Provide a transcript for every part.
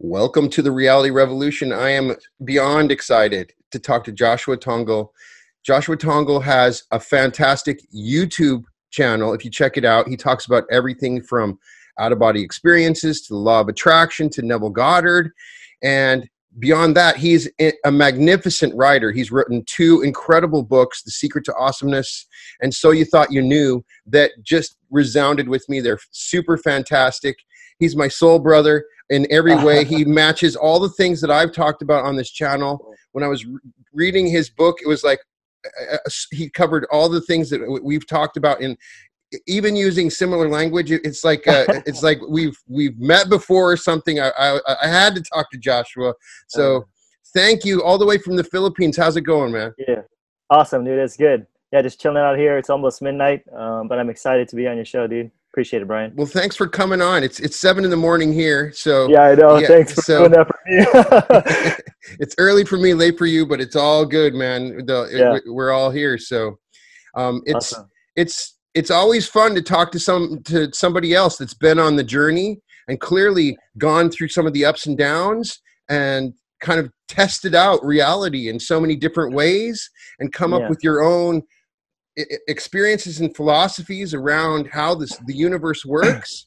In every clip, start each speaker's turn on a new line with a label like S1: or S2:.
S1: Welcome to the Reality Revolution. I am beyond excited to talk to Joshua Tongol. Joshua Tongol has a fantastic YouTube channel. If you check it out, he talks about everything from out of body experiences to the law of attraction to Neville Goddard. And beyond that, he's a magnificent writer. He's written two incredible books, The Secret to Awesomeness and So You Thought You Knew, that just resounded with me. They're super fantastic. He's my soul brother in every way. he matches all the things that I've talked about on this channel. When I was re- reading his book, it was like uh, uh he covered all the things that we've talked about in even using similar language it's like uh, it's like we've we've met before or something. I, I, I had to talk to joshua. So uh. thank you all the way from the philippines. How's it going man?
S2: Yeah. Awesome dude. It's good. Yeah just chilling out here. It's almost midnight um, but i'm excited to be on your show dude. Appreciate it brian.
S1: Well thanks for coming on. It's it's seven in the morning here so
S2: yeah i know. yeah, thanks for so, doing that for
S1: me. It's early for me late for you but it's all good man. The, yeah. it, we're all here so um, it's awesome. it's it's always fun to talk to some to somebody else that's been on the journey and clearly gone through some of the ups and downs and kind of tested out reality in so many different ways and come yeah. up with your own experiences and philosophies around how this the universe works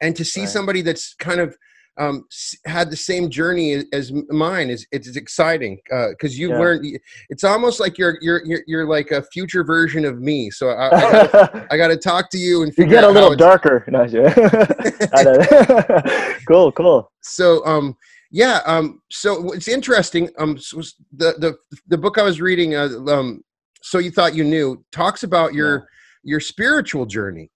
S1: and to see right. somebody that's kind of um, had the same journey as mine. Is it's exciting because uh, you yeah. learned it's almost like you're, you're you're you're like a future version of me. So i, I got to talk to you and
S2: you get a little darker. No, cool cool.
S1: So um yeah um so it's interesting um so the the the book i was reading uh, um so you thought you knew talks about your yeah. your spiritual journey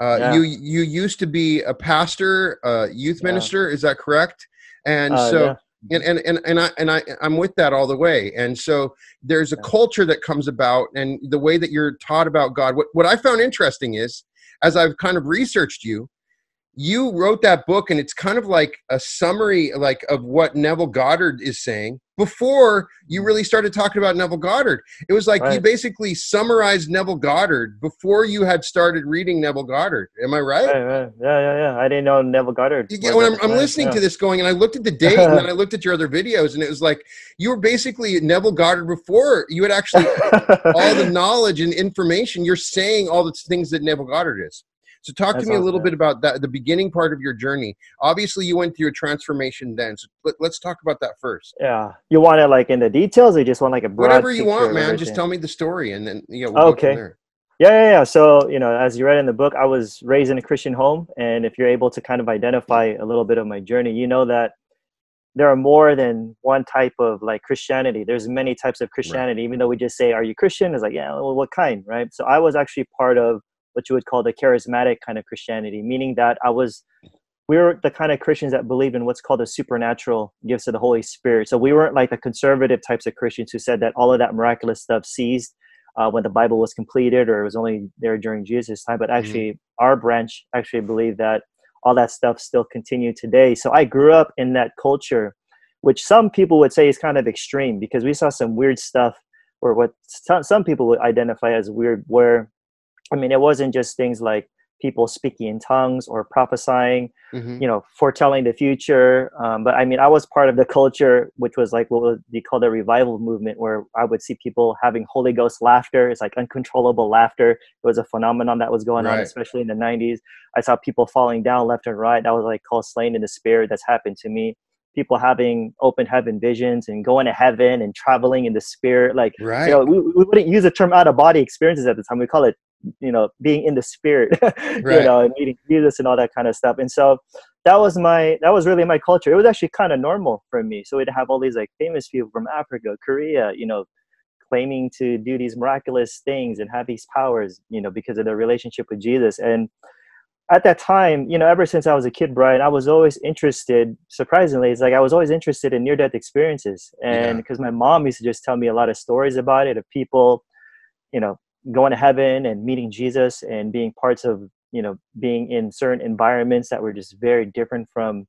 S1: uh, yeah. You you used to be a pastor, a youth minister. Is that correct? And uh, so. Yeah. And, and, and, and I and I I'm with that all the way. And so there's a culture that comes about and the way that you're taught about God. What what I found interesting is as I've kind of researched you, you wrote that book and it's kind of like a summary like of what Neville Goddard is saying before you really started talking about Neville Goddard. It was like right. you basically summarized Neville Goddard before you had started reading Neville Goddard. Am I right?
S2: right, right. Yeah, yeah, yeah. I didn't know Neville Goddard.
S1: Yeah, when I'm, I'm listening yeah. to this going and I looked at the date and then I looked at your other videos and it was like you were basically Neville Goddard before you had actually all the knowledge and information. You're saying all the things that Neville Goddard is. So talk That's to me a little bit about that, the beginning part of your journey. Obviously, you went through a transformation then. So let, us talk about that first.
S2: Yeah, you want it like in the details, or you just want like a broad
S1: whatever you want, man. Just tell me the story, and then you know. We'll
S2: okay. Yeah, yeah, yeah. So, you know, as you read in the book, I was raised in a Christian home. And if you're able to kind of identify a little bit of my journey, you know that there are more than one type of like Christianity. There's many types of Christianity, right. even though we just say, Are you Christian? It's like, yeah, well, what kind, right? So I was actually part of what you would call the charismatic kind of Christianity, meaning that I was we were the kind of Christians that believed in what's called the supernatural gifts of the Holy Spirit. So we weren't like the conservative types of Christians who said that all of that miraculous stuff ceased uh, when the Bible was completed or it was only there during Jesus' time. But mm-hmm. actually, mm-hmm. our branch actually believed that all that stuff still continued today. So I grew up in that culture, which some people would say is kind of extreme because we saw some weird stuff or what some people would identify as weird, where I mean, it wasn't just things like people speaking in tongues or prophesying, mm-hmm. you know, foretelling the future. Um, but I mean, I was part of the culture, which was like what would be called a revival movement, where I would see people having Holy Ghost laughter. It's like uncontrollable laughter. It was a phenomenon that was going right. on, especially in the 90s. I saw people falling down left and right. That was like called slain in the spirit. That's happened to me. People having open heaven visions and going to heaven and traveling in the spirit. Like, right. you know, we, we wouldn't use the term out of body experiences at the time. We call it you know being in the spirit right. you know and meeting jesus and all that kind of stuff. And so that was my that was really my culture. It was actually kind of normal for me. So we'd have all these like famous people from africa korea you know claiming to do these miraculous things and have these powers you know because of their relationship with jesus. And at that time you know ever since i was a kid brian i was always interested surprisingly it's like i was always interested in near death experiences. And because yeah. my mom used to just tell me a lot of stories about it of people you know going to heaven and meeting Jesus and being parts of you know being in certain environments that were just very different from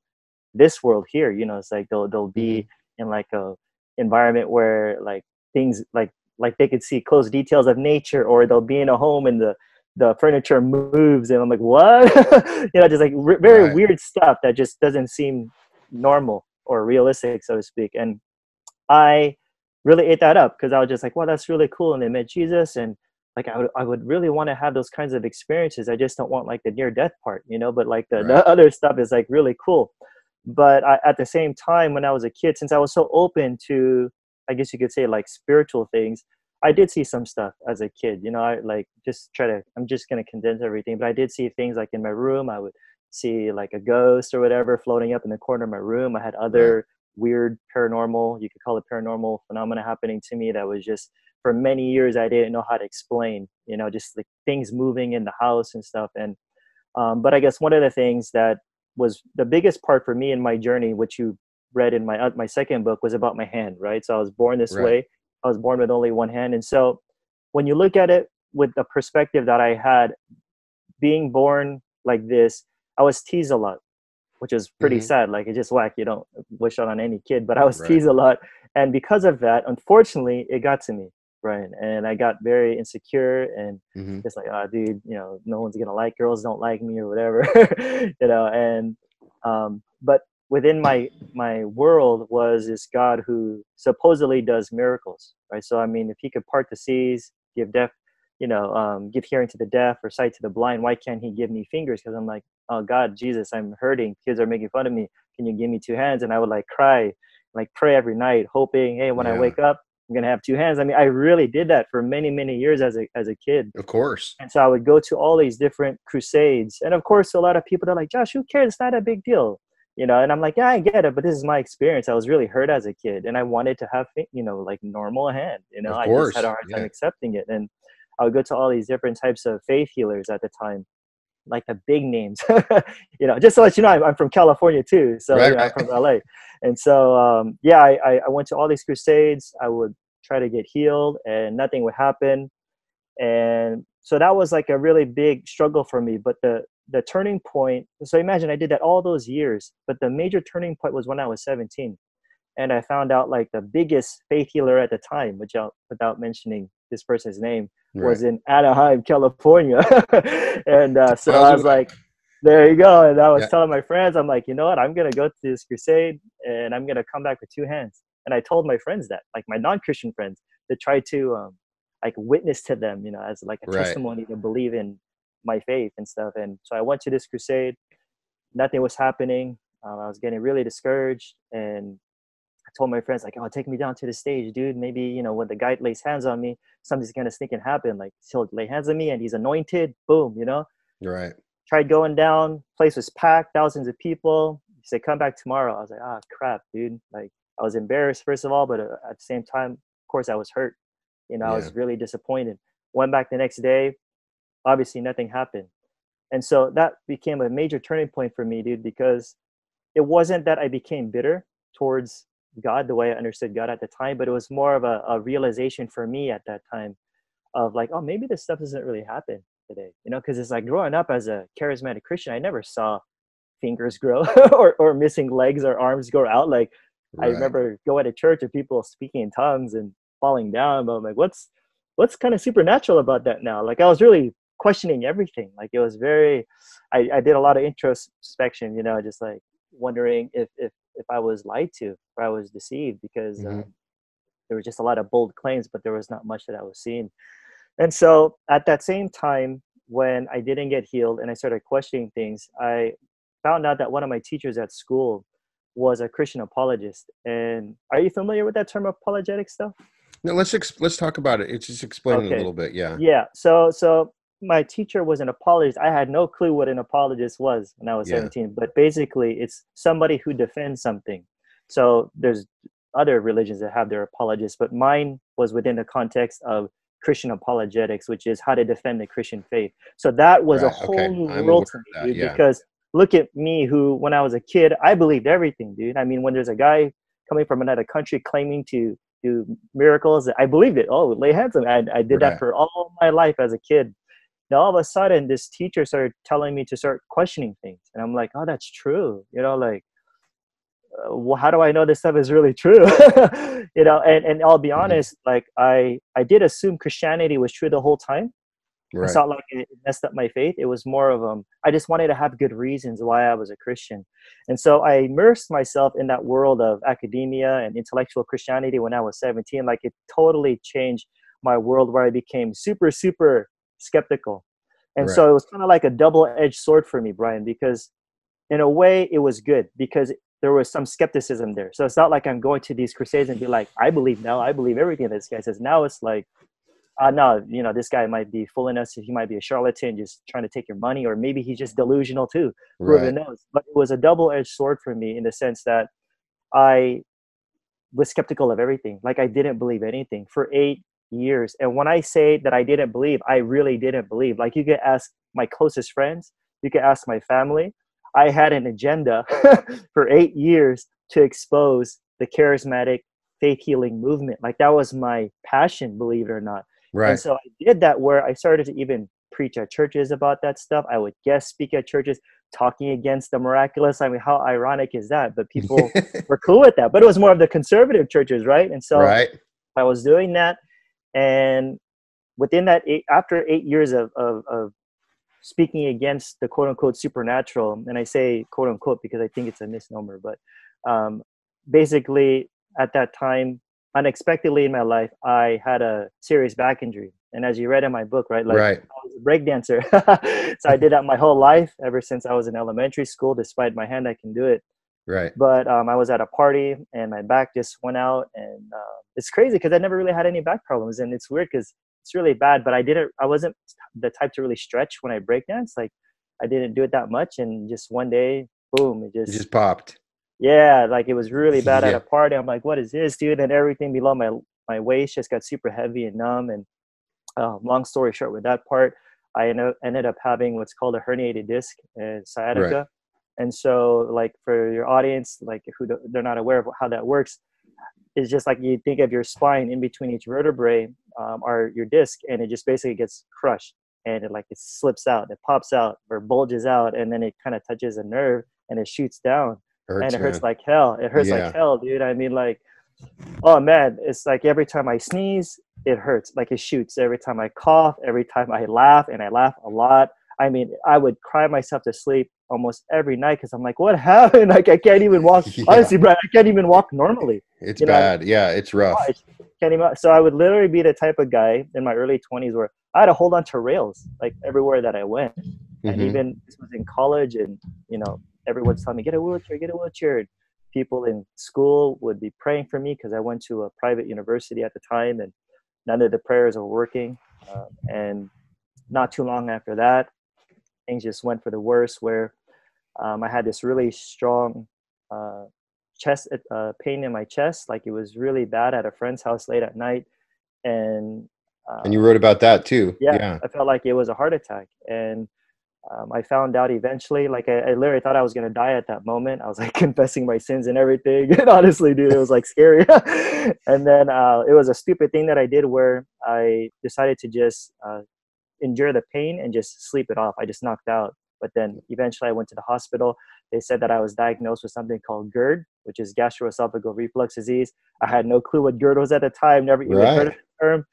S2: this world here you know it's like they'll they'll be mm-hmm. in like a environment where like things like like they could see close details of nature or they'll be in a home and the the furniture moves and i'm like what you know just like r- very right. weird stuff that just doesn't seem normal or realistic, so to speak. And I really ate that up because I was just like, wow, that's really cool. And they met Jesus and like I would, I would really want to have those kinds of experiences. I just don't want like the near death part, you know, but like the, right. the other stuff is like really cool. But I, at the same time, when I was a kid, since I was so open to, I guess you could say like spiritual things, I did see some stuff as a kid, you know, I like just try to, I'm just going to condense everything, but I did see things like in my room, I would see like a ghost or whatever floating up in the corner of my room. I had other right. weird paranormal, you could call it paranormal phenomena happening to me that was just for many years I didn't know how to explain, you know, just like things moving in the house and stuff. And, um, but I guess one of the things that was the biggest part for me in my journey, which you read in my, uh, my second book was about my hand, right? So I was born this right. way. I was born with only one hand. And so when you look at it with the perspective that I had being born like this, I was teased a lot, which is pretty mm-hmm. sad. Like it's just whack. You don't wish that on any kid, but I was right. teased a lot. And because of that, unfortunately, it got to me. Right. And I got very insecure and mm-hmm. just like, oh, dude, you know, no one's going to like girls don't like me or whatever, you know, and, um, but within my, my world was this God who supposedly does miracles. Right. So, I mean, if he could part the seas, give deaf, you know, um, give hearing to the deaf or sight to the blind, why can't he give me fingers? Cause I'm like, oh God, Jesus, I'm hurting. Kids are making fun of me. Can you give me two hands? And I would like cry, like pray every night, hoping, hey, when yeah. I wake up, I'm gonna have two hands. I mean, I really did that for many, many years as a as a kid.
S1: Of course.
S2: And so I would go to all these different crusades, and of course, a lot of people are like, "Josh, who cares? It's not a big deal," you know. And I'm like, "Yeah, I get it, but this is my experience. I was really hurt as a kid, and I wanted to have, you know, like normal hand. You know, I just had a hard time yeah. accepting it, and I would go to all these different types of faith healers at the time, like the big names. you know, just to let you know, I'm, I'm from California too, so right, you know, I'm from LA. And so, um, yeah, I, I went to all these crusades. I would try to get healed, and nothing would happen. And so that was like a really big struggle for me. But the the turning point. So imagine I did that all those years, but the major turning point was when I was 17, and I found out like the biggest faith healer at the time, which I'll, without mentioning this person's name, right. was in Anaheim, California. and uh, so I was like, there you go. And I was yeah. telling my friends, I'm like, you know what? I'm going to go to this crusade and I'm going to come back with two hands. And I told my friends that, like my non-Christian friends, to try to um, like witness to them, you know, as like a right. testimony to believe in my faith and stuff. And so I went to this crusade. Nothing was happening. Um, I was getting really discouraged, and I told my friends like, "Oh, take me down to the stage, dude. Maybe you know when the guy lays hands on me, something's gonna sneak and happen. Like he'll lay hands on me, and he's anointed. Boom, you know."
S1: Right
S2: tried going down. Place was packed, thousands of people. He said, "Come back tomorrow." I was like, "Ah, oh, crap, dude!" Like I was embarrassed first of all, but uh, at the same time, of course, I was hurt. You know, yeah. I was really disappointed. Went back the next day. Obviously, nothing happened, and so that became a major turning point for me, dude. Because it wasn't that I became bitter towards God the way I understood God at the time, but it was more of a, a realization for me at that time of like, oh, maybe this stuff doesn't really happen today you know because it's like growing up as a charismatic christian i never saw fingers grow or, or missing legs or arms grow out. Like right. i remember going to church and people speaking in tongues and falling down but i'm like what's what's kind of supernatural about that now? Like i was really questioning everything. Like it was very i, I did a lot of introspection you know just like wondering if if if i was lied to or i was deceived because mm-hmm. um, there were just a lot of bold claims but there was not much that i was seeing and so at that same time, when I didn't get healed and I started questioning things, I found out that one of my teachers at school was a Christian apologist. And are you familiar with that term apologetic stuff?
S1: No, let's ex- let's talk about it. It's just explain okay. a little bit. Yeah.
S2: Yeah. So so my teacher was an apologist. I had no clue what an apologist was when I was yeah. 17, but basically it's somebody who defends something. So there's other religions that have their apologists, but mine was within the context of Christian apologetics, which is how to defend the Christian faith. So that was right, a whole okay. new world to me, yeah. because look at me, who when I was a kid, I believed everything, dude. I mean, when there's a guy coming from another country claiming to do miracles, I believed it. Oh, lay hands on me. I, I did right. that for all my life as a kid. Now all of a sudden, this teacher started telling me to start questioning things, and I'm like, oh, that's true. You know, like uh, well, how do I know this stuff is really true? you know, and, and I'll be mm-hmm. honest, like I, I did assume Christianity was true the whole time Right. It's not like it messed up my faith. It was more of um, I just wanted to have good reasons why I was a Christian, and so I immersed myself in that world of academia and intellectual Christianity when I was 17. Like it totally changed my world, where I became super, super skeptical, and right. so it was kind of like a double-edged sword for me, Brian, because in a way it was good because there was some skepticism there. So it's not like I'm going to these crusades and be like, I believe now, I believe everything this guy says. Now it's like, uh, no, you know, this guy might be fooling us. He might be a charlatan, just trying to take your money, or maybe he's just delusional too. Right. Whoever knows. But it was a double-edged sword for me in the sense that I was skeptical of everything. Like I didn't believe anything for eight years. And when I say that I didn't believe, I really didn't believe. Like you could ask my closest friends, you could ask my family. I had an agenda for eight years to expose the charismatic faith healing movement. Like that was my passion, believe it or not. Right. And so I did that where I started to even preach at churches about that stuff. I would guest speak at churches talking against the miraculous. I mean, how ironic is that? But people were cool with that. But it was more of the conservative churches, right? And so right. I was doing that. And within that, eight, after eight years of, of, of speaking against the quote unquote supernatural, and I say quote unquote because I think it's a misnomer, but um, basically at that time, unexpectedly in my life, I had a serious back injury. And as you read in my book, right, like right. I was a break dancer. so I did that my whole life ever since I was in elementary school. Despite my hand, I can do it.
S1: Right.
S2: But um, I was at a party and my back just went out, and uh, it's crazy because I never really had any back problems, and it's weird because it's really bad. But I didn't. I wasn't the type to really stretch when I break dance. Like I didn't do it that much, and just one day, boom, it just
S1: it just popped
S2: yeah like it was really bad yeah. at a party i'm like what is this dude and everything below my my waist just got super heavy and numb and uh, long story short with that part i ended up, ended up having what's called a herniated disc and sciatica right. And so like for your audience like who they're not aware of how that works it's just like you think of your spine in between each vertebrae um, or your disc and it just basically gets crushed and it like it slips out it pops out or bulges out and then it kind of touches a nerve and it shoots down hurts, and it hurts man. like hell. It hurts yeah. like hell, dude. I mean, like, oh man, it's like every time I sneeze, it hurts. Like it shoots. Every time I cough, every time I laugh, and I laugh a lot. I mean, I would cry myself to sleep almost every night because I'm like, what happened? Like I can't even walk. yeah. Honestly, bro, I can't even walk normally.
S1: It's you bad. Know? Yeah, it's rough. I
S2: can't even, so I would literally be the type of guy in my early 20s where I had to hold on to rails like everywhere that I went. Mm-hmm. And even this was in college and you know everyone's telling me get a wheelchair get a wheelchair people in school would be praying for me because i went to a private university at the time and none of the prayers were working um, and not too long after that things just went for the worse where um, i had this really strong uh, chest uh, pain in my chest like it was really bad at a friend's house late at night and
S1: uh, and you wrote about that too
S2: yeah, yeah i felt like it was a heart attack and um, I found out eventually, like I, I literally thought I was gonna die at that moment. I was like confessing my sins and everything. And honestly, dude, it was like scary. and then uh, it was a stupid thing that I did where I decided to just uh, endure the pain and just sleep it off. I just knocked out. But then eventually I went to the hospital. They said that I was diagnosed with something called GERD, which is gastroesophageal reflux disease. I had no clue what GERD was at the time, never even right. heard of the term.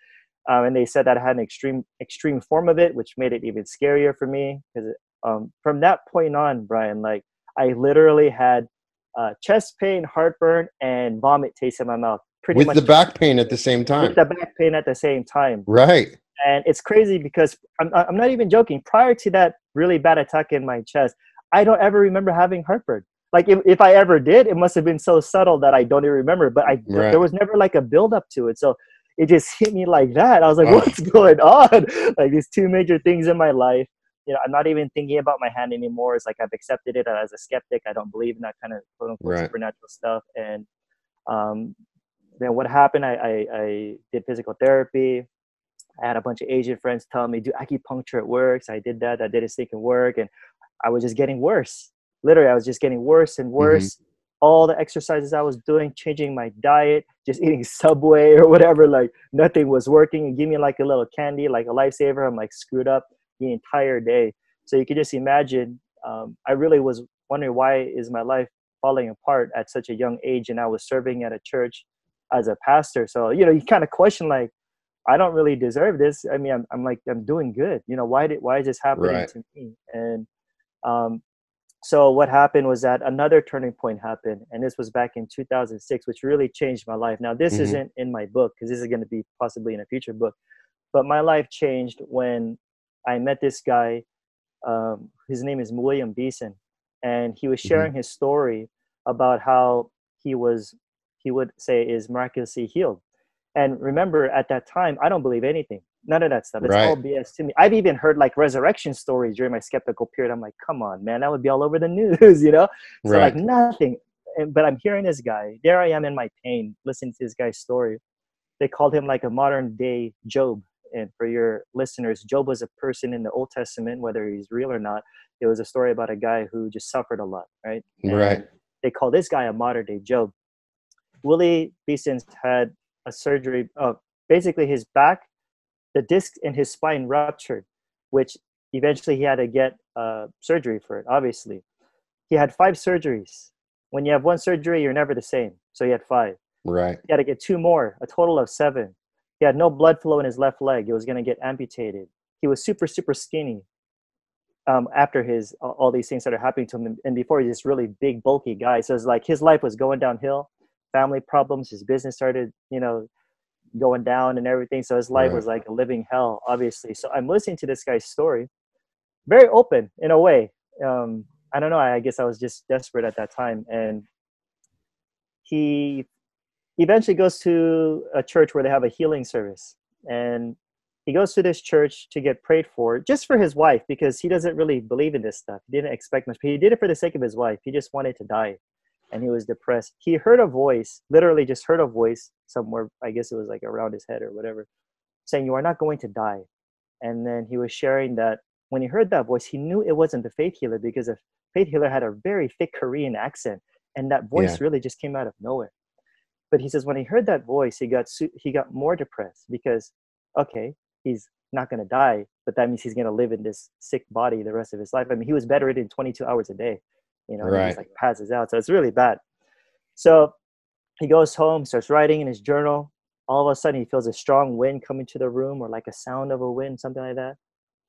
S2: Um, and they said that I had an extreme extreme form of it, which made it even scarier for me. Because um, from that point on, Brian, like I literally had uh, chest pain, heartburn, and vomit taste in my mouth.
S1: Pretty with much the back pain at the same time.
S2: With the back pain at the same time.
S1: Right.
S2: And it's crazy because I'm I'm not even joking. Prior to that really bad attack in my chest, I don't ever remember having heartburn. Like if, if I ever did, it must have been so subtle that I don't even remember. But I right. there was never like a build up to it. So it just hit me like that. I was like, oh. what's going on? like these two major things in my life. You know, I'm not even thinking about my hand anymore. It's like I've accepted it as a skeptic. I don't believe in that kind of quote unquote right. supernatural stuff. And um, then what happened? I, I, I did physical therapy. I had a bunch of Asian friends tell me, "Do acupuncture it works." I did that. I did it, can work, and I was just getting worse. Literally, I was just getting worse and mm-hmm. worse. Mm-hmm all the exercises I was doing, changing my diet, just eating Subway or whatever, like nothing was working. And give me like a little candy, like a lifesaver. I'm like screwed up the entire day. So you can just imagine. Um, I really was wondering why is my life falling apart at such a young age, and I was serving at a church as a pastor. So you know, you kind of question like, I don't really deserve this. I mean, I'm, I'm like, I'm doing good. You know, why did, why is this happening
S1: Right.
S2: to me? And, um, so what happened was that another turning point happened and this was back in 2006 which really changed my life now this
S1: Mhm.
S2: isn't in my book because this is going to be possibly in a future book but my life changed when i met this guy um, his name is william beeson and he was
S1: Mhm.
S2: sharing his story about how he was he would say is miraculously healed and remember at that time i don't believe anything. None of that stuff. It's all bs to me. I've even heard like resurrection stories during my skeptical period. I'm like come on man. That would be all over the news you know? So
S1: right.
S2: like nothing. And, but i'm hearing this guy. There i am in my pain listening to this guy's story. They called him like a modern day job. And for your listeners job was a person in the old testament whether he's real or not. It was a story about a guy who just suffered a lot right?
S1: Right.
S2: They call this guy a modern day job. Willie beeson had a surgery of basically his back the disc in his spine ruptured which eventually he had to get uh, surgery for it obviously he had five surgeries when you have one surgery you're never the same so he had five
S1: right.
S2: he had to get two more, a total of seven. He had no blood flow in his left leg. It was going to get amputated. He was super, super skinny um, after his all these things started happening to him. And before, he was this really big, bulky guy. So it's like his life was going downhill. Family problems. His business started, you know, going down and everything. So his life
S1: Right.
S2: was like a living hell, obviously. So I'm listening to this guy's story, very open in a way. Um, I don't know. I guess I was just desperate at that time, and he eventually goes to a church where they have a healing service and he goes to this church to get prayed for just for his wife because he doesn't really believe in this stuff he didn't expect much but he did it for the sake of his wife he just wanted to die and he was depressed. He heard a voice literally just heard a voice somewhere i guess it was like around his head or whatever saying you are not going to die. And then he was sharing that when he heard that voice he knew it wasn't the faith healer because the faith healer had a very thick korean accent and that voice
S1: Yeah.
S2: really just came out of nowhere. But he says when he heard that voice he got su- he got more depressed because okay he's not going to die but that means he's going to live in this sick body the rest of his life. I mean he was bedridden 22 hours a day you know and he like passes out. So it's really bad. So he goes home starts writing in his journal. All of a sudden he feels a strong wind coming to the room or like a sound of a wind something like that.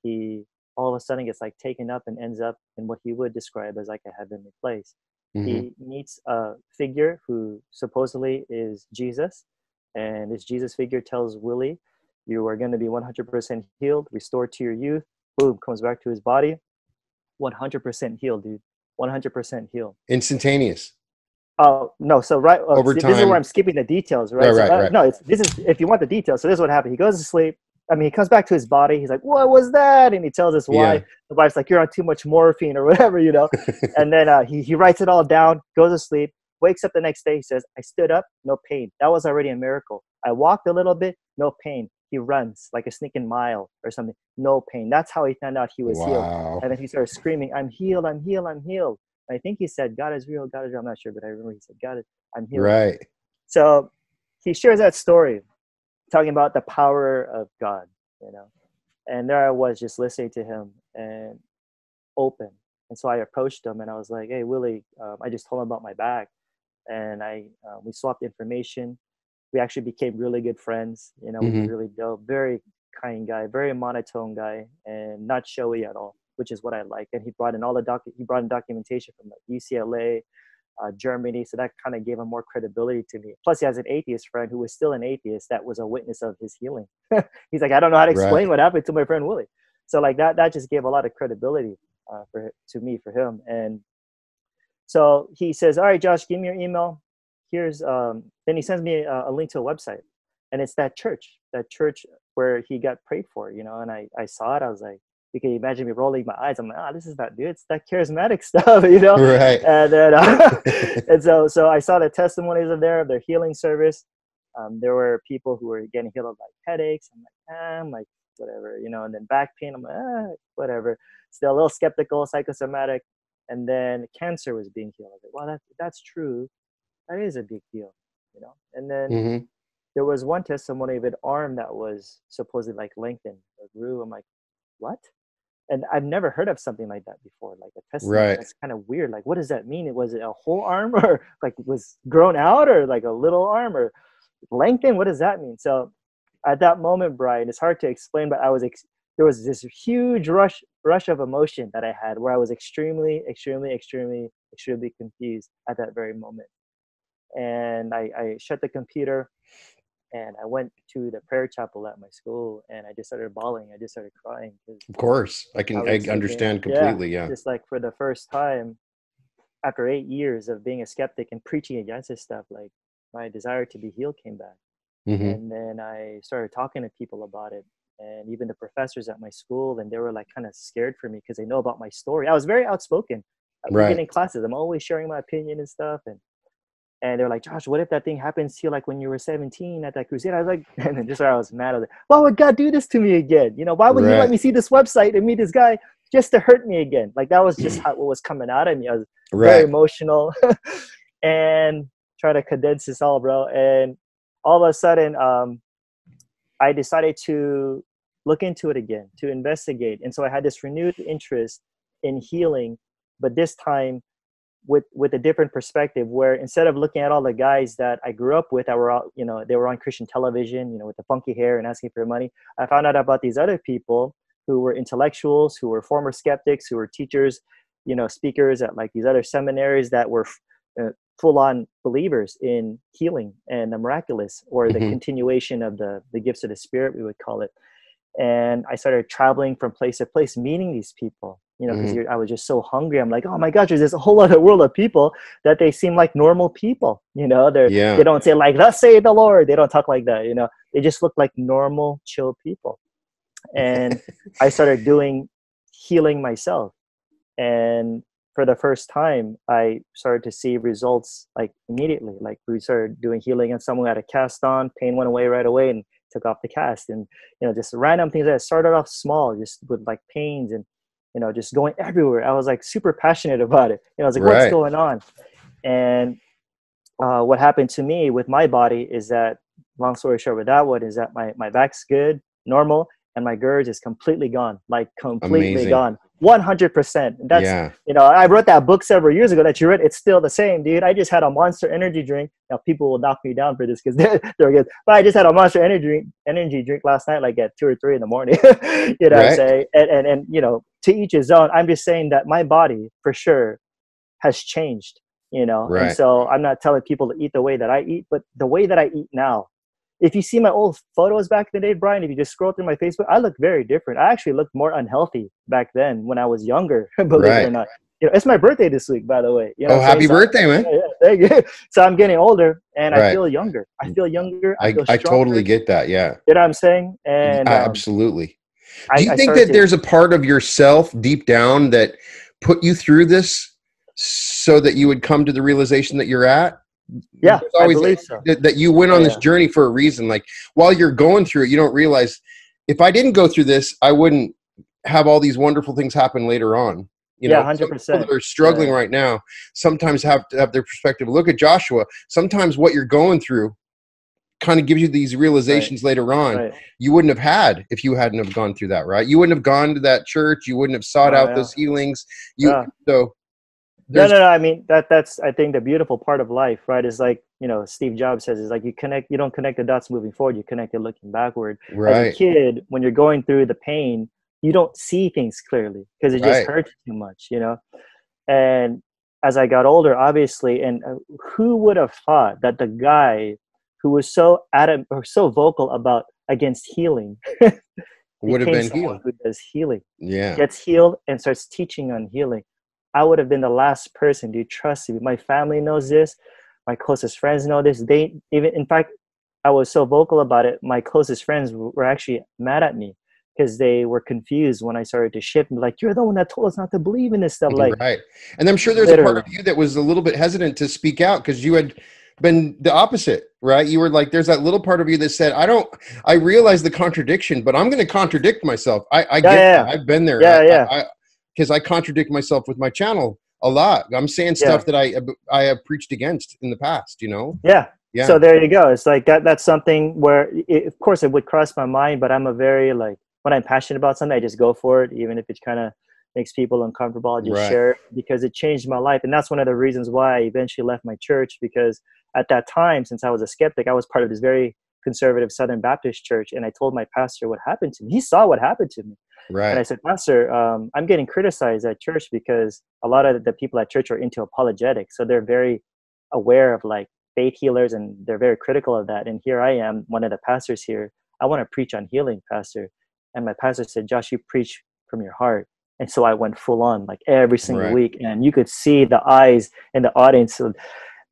S2: He all of a sudden gets like taken up and ends up in what he would describe as like a heavenly place.
S1: Mhm.
S2: he meets a figure who supposedly is Jesus, and this Jesus figure tells Willie, "You are going to be 100% healed, restored to your youth." Boom, comes back to his body, 100% healed, dude. 100% healed.
S1: Instantaneous.
S2: Oh no! So right, oh,
S1: Over
S2: see, this is where I'm skipping the details, right?
S1: Right,
S2: So
S1: right,
S2: that-
S1: right.
S2: No, it's, this is if you want the details. So this is what happened. He goes to sleep. I mean, he comes back to his body. He's like, "What was that?" And he tells his
S1: Yeah.
S2: The wife's like, "You're on too much morphine or whatever," you know. and then uh, he he writes it all down, goes to sleep, wakes up the next day. He says, "I stood up, no pain. That was already a miracle. I walked a little bit, no pain. He runs like a sneaking mile or something, no pain. That's how he found out he was healed. And then he started screaming, I'm healed, I'm healed, I'm healed. And I think he said, God is real, God is real. I'm not sure, but I remember he said, God is, I'm healed.
S1: Right.
S2: So he shares that story, talking about the power of God, you know. And there I was just listening to him and open. And so I approached him and I was like, hey, Willie, um, I just told him about my back. And I uh, we swapped information. We actually became really good friends. You know, we
S1: Mhm.
S2: were really dope, very kind guy, very monotone guy, and not showy at all, which is what I like. And he brought in all the doc. He brought in documentation from like UCLA, uh, Germany, so that kind of gave him more credibility to me. Plus, he has an atheist friend who was still an atheist that was a witness of his healing. He's like, I don't know how to
S1: Right.
S2: explain what happened to my friend Willie. So like that, that just gave a lot of credibility uh, for to me for him. And so he says, "All right, Josh, give me your email. Here's." Um, then he sends me a, a link to a website, and it's that church, that church where he got prayed for. You know, and I I saw it. I was like, you can imagine me rolling my eyes. I'm like, ah, this is that dude. It's that charismatic stuff, you know.
S1: Right.
S2: And then, uh, and so so I saw the testimonies of there of their healing service. Um, there were people who were getting healed of like headaches. I'm like, ah, I'm like, whatever, you know. And then back pain. I'm like, ah, whatever. Still a little skeptical, psychosomatic and then cancer was being healed. I was like, wow, that, that's true. That is a big deal, you know. And then
S1: hmm
S2: there was one testimony of an arm that was supposedly like lengthened or grew. I'm like, what? And I've never heard of something like that before. Like a testimony.
S1: Right.
S2: That's kind of weird. Like, what does that mean? It was it a whole arm or like was grown out or like a little arm or lengthened? What does that mean? So at that moment, Brian, it's hard to explain, but I was ex- there was this huge rush rush of emotion that I had where I was extremely, extremely, extremely, extremely confused at that very moment. And I, I shut the computer and I went to the prayer chapel at my school and I just started bawling. I just started crying.
S1: Of course, I can I, I understand completely. Yeah, yeah,
S2: just like for the first time after eight years of being a skeptic and preaching against this stuff, like my desire to be healed came back. Mm-hmm. And then I started talking to people about it and even the professors at my school and they were like kind of scared for me because they know about my story. I was very outspoken. Right. In classes, I'm always sharing my opinion and stuff. And and they're like, Josh, what if that thing happens to you like when you were 17 at that crusade? I was like, and then just I was mad. I was like, why would God do this to me again? You know, why would right. He let me see this website and meet this guy just to hurt me again? Like that was just how, what was coming out of me. I was right. very emotional and try to condense this all, bro. And all of a sudden, um, I decided to look into it again, to investigate. And so I had this renewed interest in healing, but this time with with a different perspective where instead of looking at all the guys that I grew up with that were all, you know, they were on Christian television, you know, with the funky hair and asking for money, I found out about these other people who were intellectuals, who were former skeptics, who were teachers, you know, speakers at like these other seminaries that were uh, full on believers in healing and the miraculous or the mm-hmm. continuation of the the gifts of the spirit we would call it and i started traveling from place to place meeting these people you know because mm-hmm. i was just so hungry i'm like oh my gosh there's this whole other world of people that they seem like normal people you know they're yeah. they don't say like thus say the lord they don't talk like that you know they just look like normal chill people and i started doing healing myself and for the first time, I started to see results like immediately. Like we started doing healing and someone had a cast on, pain went away right away and took off the cast. And, you know, just random things that started off small, just with like pains and, you know, just going everywhere. I was like super passionate about it. You know, I was like, right. what's going on? And uh, what happened to me with my body is that, long story short with that one, is that my, my back's good, normal, and my GERD is completely gone, like completely Amazing. gone. 100%. That's, yeah. you know, I wrote that book several years ago that you read. It's still the same, dude. I just had a monster energy drink. Now, people will knock me down for this because they're, they're good. But I just had a monster energy drink, energy drink last night, like at two or three in the morning, you know, right. I say, and, and, and, you know, to each his own. I'm just saying that my body for sure has changed, you know, right. and so I'm not telling people to eat the way that I eat, but the way that I eat now if you see my old photos back in the day, Brian, if you just scroll through my Facebook, I look very different. I actually looked more unhealthy back then when I was younger, believe right. it or not. You know, it's my birthday this week, by the way. You know
S1: oh, happy birthday, so, man!
S2: Yeah, thank you. So I'm getting older, and right. I feel younger. I feel younger. I,
S1: I, I, totally get that. Yeah.
S2: You know what I'm saying? And
S1: um, absolutely. Do you I, think that to, there's a part of yourself deep down that put you through this so that you would come to the realization that you're at?
S2: yeah I believe so.
S1: that, that you went on yeah. this journey for a reason like while you're going through it you don't realize if i didn't go through this i wouldn't have all these wonderful things happen later on you
S2: yeah, know 100%.
S1: people that are struggling yeah. right now sometimes have to have their perspective look at joshua sometimes what you're going through kind of gives you these realizations right. later on right. you wouldn't have had if you hadn't have gone through that right you wouldn't have gone to that church you wouldn't have sought oh, out yeah. those healings you so
S2: no, no, no. I mean that that's I think the beautiful part of life, right? Is like you know Steve Jobs says is like you connect you don't connect the dots moving forward, you connect it looking backward.
S1: Right.
S2: As a kid, when you're going through the pain, you don't see things clearly because it just right. hurts too much, you know. And as I got older, obviously, and uh, who would have thought that the guy who was so adamant or so vocal about against healing
S1: would have been healed.
S2: Who does healing?
S1: Yeah,
S2: gets healed and starts teaching on healing I would have been the last person. Do you trust me? My family knows this. My closest friends know this. They even, in fact, I was so vocal about it. My closest friends were actually mad at me because they were confused when I started to shift. Like, you're the one that told us not to believe in this stuff. Like,
S1: right. And I'm sure there's literally. a part of you that was a little bit hesitant to speak out because you had been the opposite, right? You were like, there's that little part of you that said, I don't, I realize the contradiction, but I'm going to contradict myself. I, I yeah, get yeah. That. I've been there.
S2: Yeah, I, yeah.
S1: I, because I contradict myself with my channel a lot. I'm saying stuff yeah. that I I have preached against in the past. You know.
S2: Yeah. Yeah. So there you go. It's like that. That's something where, it, of course, it would cross my mind, but I'm a very like when I'm passionate about something, I just go for it, even if it's kind of makes people uncomfortable. I'll just right. share it because it changed my life, and that's one of the reasons why I eventually left my church because at that time, since I was a skeptic, I was part of this very conservative Southern Baptist church, and I told my pastor what happened to me. He saw what happened to me.
S1: Right.
S2: And I said, Pastor, um, I'm getting criticized at church because a lot of the people at church are into apologetics. So they're very aware of like faith healers and they're very critical of that. And here I am, one of the pastors here. I want to preach on healing, Pastor. And my pastor said, Josh, you preach from your heart. And so I went full on like every single
S1: Right.
S2: week. And you could see the eyes in the audience.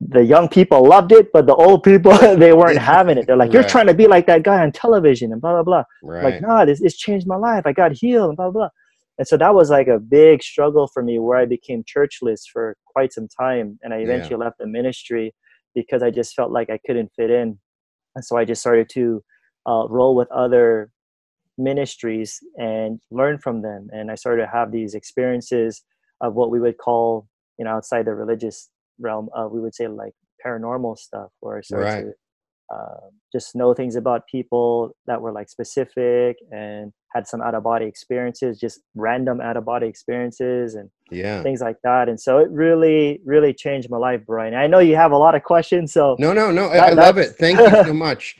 S2: The young people loved it, but the old people, they weren't having it. They're like, You're
S1: Right.
S2: trying to be like that guy on television and blah, blah, blah
S1: right.
S2: like no this it's changed my life i got healed and blah blah blah and so that was like a big struggle for me where i became churchless for quite some time and i
S1: Yeah.
S2: eventually left the ministry because i just felt like i couldn't fit in and so i just started to uh, roll with other ministries and learn from them and i started to have these experiences of what we would call you know outside the religious realm uh, we would say like paranormal stuff where i started
S1: Right.
S2: to uh, just know things about people that were like specific and had some out of body experiences, just random out of body experiences and
S1: yeah.
S2: things like that. And so it really, really changed my life, Brian. I know you have a lot of questions, so
S1: No, no, no. I,
S2: That-
S1: I love it. Thank you so much.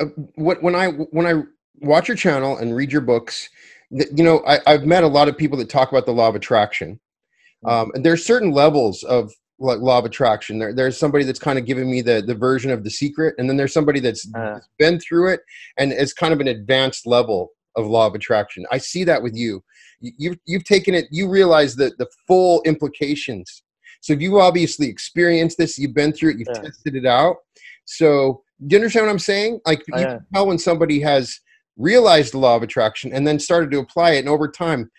S1: Uh, what when I when I watch your channel and read your books, you know, I, I've met a lot of people that talk about the law of attraction.
S2: Mm.
S1: Um, and there's certain levels of like law of attraction. There, there's somebody that's kind of giving me the the version of the secret, and then there's somebody that's
S2: Uh.
S1: been through it and it's kind of an advanced level of law of attraction. I see that with you. You- You've you've taken it. You realize the the full implications. So you've obviously experienced this. You've been through it. You've
S2: Yeah.
S1: tested it out. So do you understand what I'm saying? Like
S2: Oh,
S1: you
S2: yeah.
S1: can tell when somebody has realized the law of attraction and then started to apply it, and over time,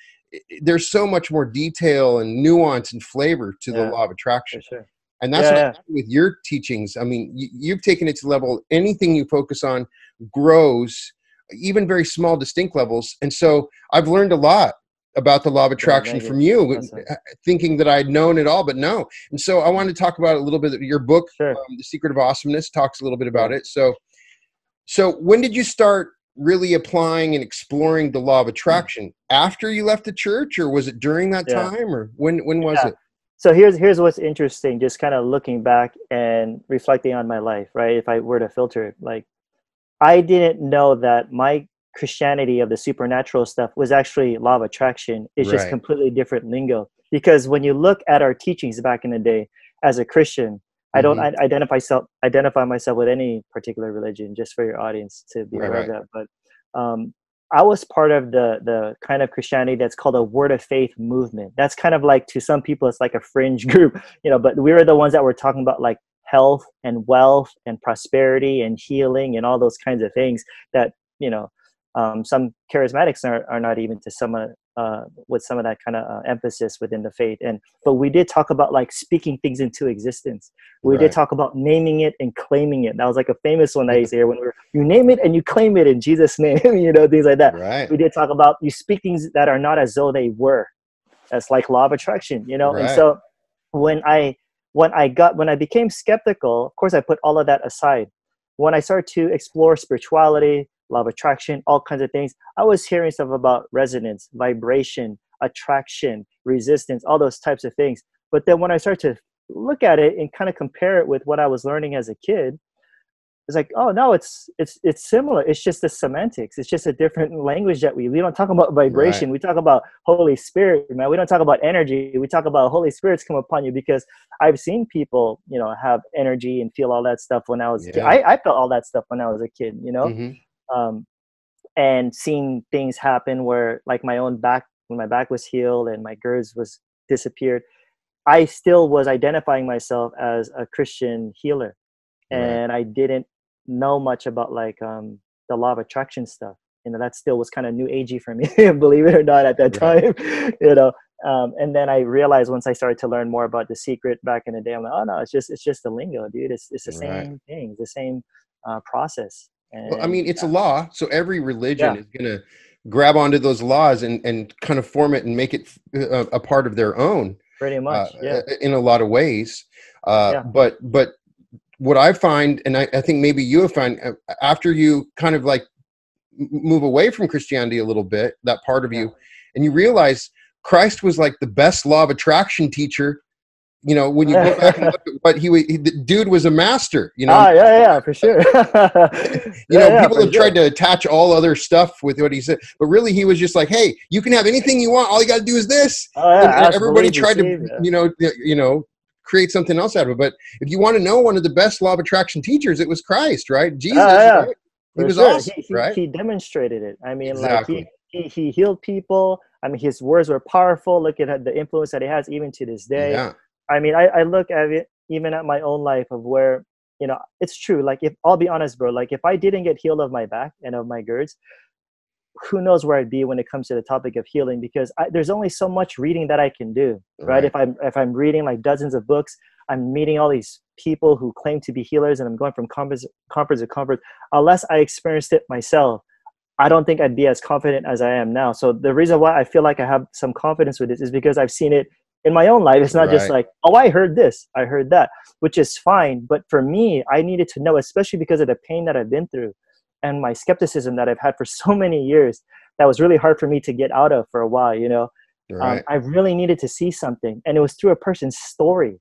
S1: there's so much more detail and nuance and flavor to the law of attraction.
S2: sure.
S1: And that's
S2: Yeah, yeah.
S1: with your teachings. I mean, you, you've taken it to level. Anything you focus on grows, even very small, distinct levels. And so I've learned a lot about the law of attraction
S2: you.
S1: from you,
S2: Awesome.
S1: uh, thinking that I'd known it all, but no. And so I wanted to talk about a little bit. Your book,
S2: Sure.
S1: um, "The Secret of Awesomeness," talks a little bit about it. So, so when did you start really applying and exploring the law of hmm. attraction? After you left the church, or was it during that
S2: Yeah.
S1: time, or when? When was
S2: Yeah.
S1: it?
S2: So here's here's what's interesting. Just kind of looking back and reflecting on my life, right? If I were to filter it, like I didn't know that my Christianity of the supernatural stuff was actually law of attraction. It's just completely different lingo. Because when you look at our teachings back in the day, as a Christian, I don't
S1: Mhm.
S2: I identify self identify myself with any particular religion. Just for your audience to be
S1: Right,
S2: aware of that, but um, I was part of the the kind of Christianity that's called a Word of Faith movement. That's kind of like to some people it's like a fringe group, you know. But we were the ones that were talking about like health and wealth and prosperity and healing and all those kinds of things that you know um, some charismatics are, are not even to some uh, with some of that kind of uh, emphasis within the faith. And but we did talk about like speaking things into existence. We
S1: Right.
S2: did talk about naming it and claiming it. That was like a famous one that to hear when we were you name it and you claim it in jesus name you know things like that.
S1: Right.
S2: we did talk about you speak things that are not as though they were. That's like law of attraction you know? And so when i when i got when i became skeptical of course i put all of that aside. When i started to explore spirituality law of attraction all kinds of things. I was hearing stuff about resonance vibration attraction resistance all those types of things. But then when i started to look at it and kind of compare it with what i was learning as a kid it's like oh no it's it's it's similar. It's just the semantics. It's just a different language that we we don't talk about vibration. We talk about holy spirit man. We don't talk about energy. We talk about holy spirits come upon you because i've seen people you know have energy and feel all that stuff when i was.
S1: Yeah.
S2: I, I felt all that stuff when i was a kid you know?
S1: Mhm.
S2: Um, and seeing things happen where like my own back when my back was healed and my GERD was disappeared i still was identifying myself as a christian healer
S1: Right.
S2: and i didn't know much about like um, the law of attraction stuff you know that still was kind of new agey for me believe it or not at that
S1: Right.
S2: time you know um, and then i realized once i started to learn more about the secret back in the day i'm like oh no it's just it's just the lingo dude it's, it's the same thing the same uh, process and,
S1: Well, I mean, it's a
S2: uh,
S1: law, so every religion
S2: Yeah.
S1: is going to grab onto those laws and, and kind of form it and make it a, a part of their own.
S2: pretty much
S1: uh,
S2: yeah
S1: in a lot of ways. Uh,
S2: Yeah.
S1: But but what I find, and I, I think maybe you have found, uh, after you kind of like move away from Christianity a little bit, that part of
S2: Yeah.
S1: you, and you realize Christ was like the best law of attraction teacher you know, when you go back and look at what he was, he, the dude was a master. You know,
S2: ah, yeah, yeah, for sure.
S1: you
S2: Yeah,
S1: know,
S2: yeah,
S1: people have tried to attach all other stuff with what he said, but really, he was just like, "Hey, you can have anything you want. All you got to do is this."
S2: Oh, yeah,
S1: everybody tried to, you know, you know, create something else out of it. But if you want to know one of the best law of attraction teachers, it was Christ, right? Jesus,
S2: yeah.
S1: right? He
S2: For
S1: was
S2: sure.
S1: awesome,
S2: he, he,
S1: right?
S2: he demonstrated it. I mean,
S1: Exactly.
S2: like he, he he healed people. I mean, his words were powerful. Look at the influence that he has even to this day.
S1: yeah,
S2: I mean, I, I look at it even at my own life of where, you know, it's true. Like if I'll be honest, bro, like if I didn't get healed of my back and of my GERDs, who knows where I'd be when it comes to the topic of healing because I, there's only so much reading that I can do, right?
S1: Right.
S2: If I'm if I'm reading like dozens of books, I'm meeting all these people who claim to be healers and I'm going from conference conference to conference. Unless I experienced it myself, I don't think I'd be as confident as I am now. So the reason why I feel like I have some confidence with this is because I've seen it in my own life. It's not just like, oh, I heard this, I heard that, which is fine. But for me, I needed to know, especially because of the pain that I've been through and my skepticism that I've had for so many years. That was really hard for me to get out of for a while. You know,
S1: right.
S2: um, I really needed to see something, and it was through a person's story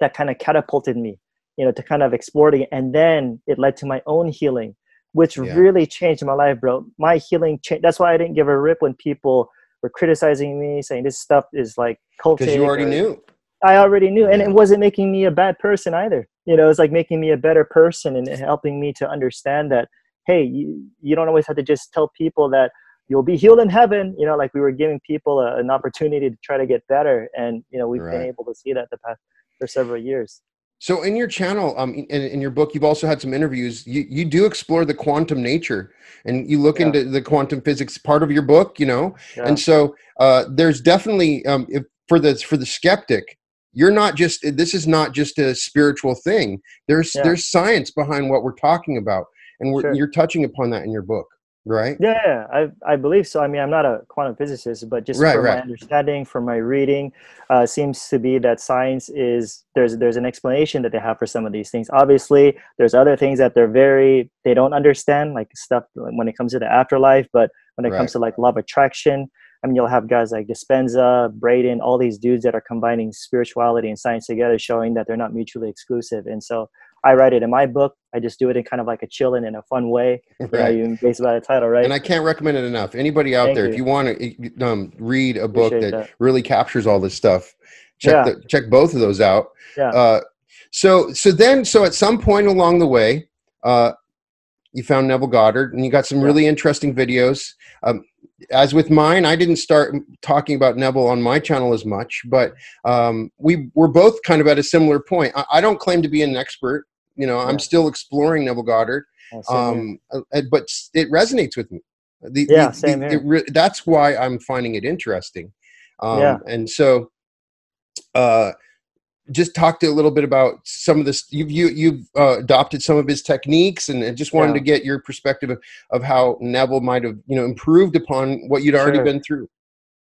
S2: that kind of catapulted me, you know, to kind of explore it, and then it led to my own healing, which
S1: Yeah.
S2: really changed my life, bro. My healing changed. That's why I didn't give a rip when people were criticizing me, saying this stuff is like cultic.
S1: Because you already
S2: or-
S1: knew.
S2: I already knew, and it wasn't making me a bad person either. You know, it's like making me a better person and helping me to understand that, hey, you, you don't always have to just tell people that you'll be healed in heaven. You know, like we were giving people a, an opportunity to try to get better, and you know, we've been able to see that the past for several years.
S1: So in your channel, um, in, in your book, you've also had some interviews. You you do explore the quantum nature, and you look
S2: Yeah.
S1: into the quantum physics part of your book. You know,
S2: Yeah.
S1: and so uh, there's definitely um, if, for the for the skeptic, you're not just this is not just a spiritual thing. There's
S2: Yeah.
S1: there's science behind what we're talking about, and we're,
S2: Sure.
S1: you're touching upon that in your book, right?
S2: Yeah, yeah, I I believe so. I mean, I'm not a quantum physicist, but just
S1: Right,
S2: from
S1: right.
S2: my understanding, from my reading, uh, seems to be that science is there's there's an explanation that they have for some of these things. Obviously, there's other things that they're very they don't understand, like stuff when it comes to the afterlife. But when it
S1: Right.
S2: comes to like love attraction, I mean, you'll have guys like Dispenza, Braden, all these dudes that are combining spirituality and science together, showing that they're not mutually exclusive. And so I write it in my book. I just do it in kind of like a chilling and a fun way. You know,
S1: Right.
S2: based by the title, right?
S1: And I can't recommend it enough. Anybody out
S2: Thank
S1: there,
S2: you.
S1: if you want to um, read a book that,
S2: that.
S1: really captures all this stuff, check
S2: Yeah.
S1: the, check both of those out.
S2: Yeah.
S1: Uh, so so then so at some point along the way, uh, you found Neville Goddard, and you got some
S2: Yeah.
S1: really interesting videos. Um, as with mine, I didn't start talking about Neville on my channel as much, but um, we were both kind of at a similar point. I, I don't claim to be an expert. You know, I'm still exploring Neville Goddard
S2: Yeah,
S1: um uh, uh, but it resonates with me the,
S2: Yeah,
S1: the-
S2: same
S1: the- re- that's why i'm finding it interesting um
S2: Yeah.
S1: and so uh just talked a little bit about some of this you've you, you've uh, adopted some of his techniques and, and just wanted
S2: Yeah.
S1: to get your perspective of, of how neville might have you know improved upon what you'd already
S2: Sure.
S1: been through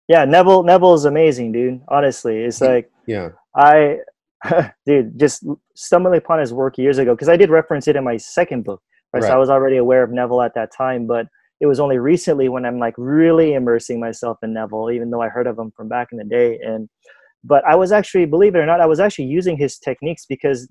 S2: Yeah, Neville Neville is amazing, dude. Honestly, it's like
S1: yeah
S2: I, dude, just stumbling upon his work years ago because I did reference it in my second book. Right? So I was already aware of Neville at that time, but it was only recently when I'm like really immersing myself in Neville, even though I heard of him from back in the day. And but I was actually, believe it or not, I was actually using his techniques because,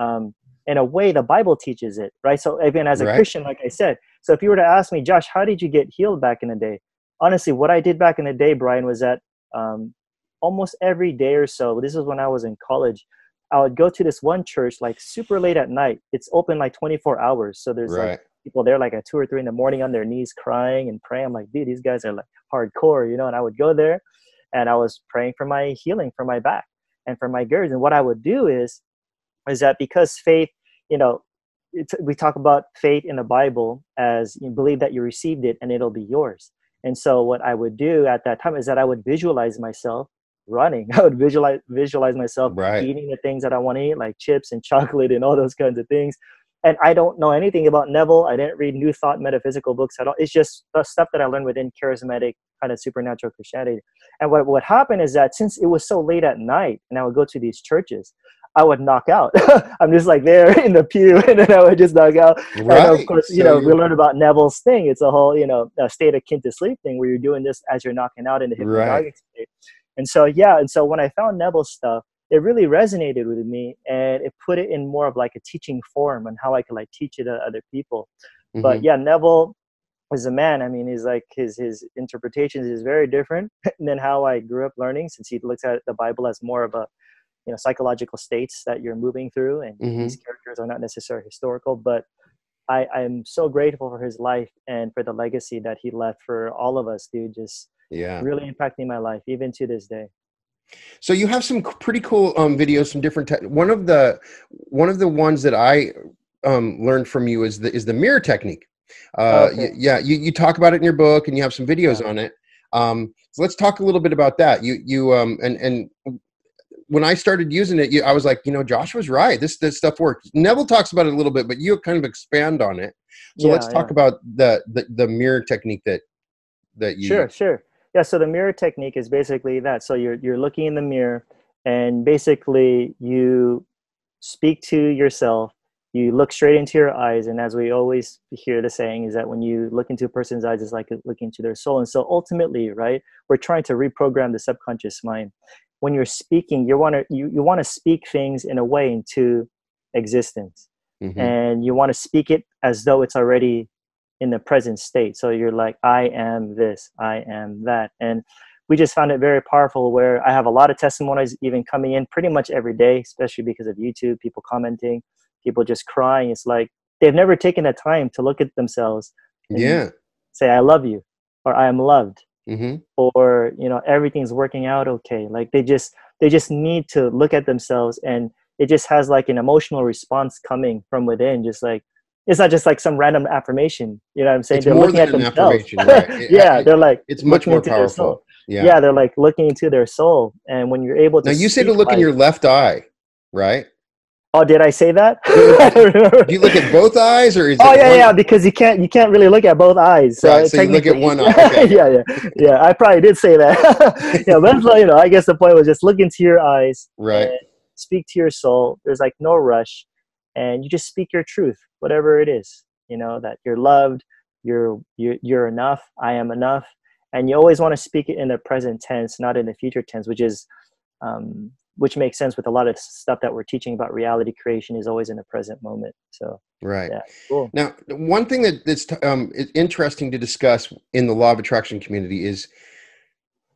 S2: um, in a way, the Bible teaches it, right? So even as a
S1: Right.
S2: Christian, like I said, so if you were to ask me, Josh, how did you get healed back in the day? Honestly, what I did back in the day, Brian, was that um, almost every day or so. This is when I was in college. I would go to this one church like super late at night. It's open like 24 hours. So there's like people there like at two or three in the morning on their knees crying and praying. I'm like, dude, these guys are like hardcore, you know. And I would go there, and I was praying for my healing for my back and for my GERDs. And what I would do is, is that because faith, you know, it's, we talk about faith in the Bible as you believe that you received it and it'll be yours. And so what I would do at that time is that I would visualize myself running. I would visualize visualize myself
S1: Right.
S2: eating the things that I want to eat, like chips and chocolate and all those kinds of things. And I don't know anything about Neville. I didn't read New Thought metaphysical books at all. It's just the stuff that I learned within charismatic kind of supernatural Christianity. And what what happened is that since it was so late at night, and I would go to these churches, I would knock out. I'm just like there in the pew, and then I would just knock out. And of
S1: right
S2: course, you
S1: So
S2: know, we learned about Neville's thing. It's a whole, you know, a state akin to sleep thing where you're doing this as you're knocking out in the hypnagogic
S1: Right.
S2: state. And so, yeah, and so when I found Neville's stuff, it really resonated with me and it put it in more of like a teaching form on how I could like teach it to other people. Mm-hmm. But yeah, Neville is a man. I mean, he's like his his interpretations is very different than how I grew up learning since he looks at the Bible as more of a you know psychological states that you're moving through and mm-hmm. these characters are not necessarily historical but I, I'm so grateful for his life and for the legacy that he left for all of us, dude. Just yeah, really impacting my life even to this day.
S1: So you have some pretty cool um, videos, some different. Te- one of the one of the ones that I um, learned from you is the is the mirror technique. Uh, okay. y- yeah, you, you talk about it in your book, and you have some videos yeah. on it. Um, so let's talk a little bit about that. You you um and and when I started using it, you, I was like, you know, Josh was right. This this stuff works. Neville talks about it a little bit, but you kind of expand on it. So yeah, let's talk yeah. about the, the the mirror technique that that you.
S2: Sure, sure. Yeah. So the mirror technique is basically that. So you're you're looking in the mirror, and basically you speak to yourself. You look straight into your eyes, and as we always hear the saying is that when you look into a person's eyes, it's like looking into their soul. And so ultimately, right, we're trying to reprogram the subconscious mind when you're speaking you want to you, you want to speak things in a way into existence mm-hmm. and you want to speak it as though it's already in the present state. So you're like i am this i am that. And we just found it very powerful where i have a lot of testimonies even coming in pretty much every day especially because of youtube people commenting people just crying. It's like they've never taken the time to look at themselves
S1: yeah.
S2: say i love you or i am loved mm-hmm. or you know everything's working out okay. Like they just they just need to look at themselves and it just has like an emotional response coming from within just like it's not just like some random affirmation you know what i'm saying
S1: it's they're looking at themselves
S2: right. yeah it, they're like
S1: it's much more powerful
S2: yeah. yeah they're like looking into their soul and when you're able to
S1: now you say to look like, in your left eye right
S2: Oh, did I say that?
S1: do you look at both eyes, or is
S2: oh yeah, yeah? Because you can't you can't really look at both eyes.
S1: So, right, so you look at one eye.
S2: Okay. yeah, yeah, yeah. I probably did say that. yeah, but you know, I guess the point was just look into your eyes,
S1: right?
S2: speak to your soul. There's like no rush, and you just speak your truth, whatever it is. You know that you're loved, you're you're you're enough. I am enough, and you always want to speak it in the present tense, not in the future tense, which is um, which makes sense with a lot of stuff that we're teaching about reality creation is always in the present moment so
S1: right yeah, cool. now one thing that, that's um, interesting to discuss in the law of attraction community is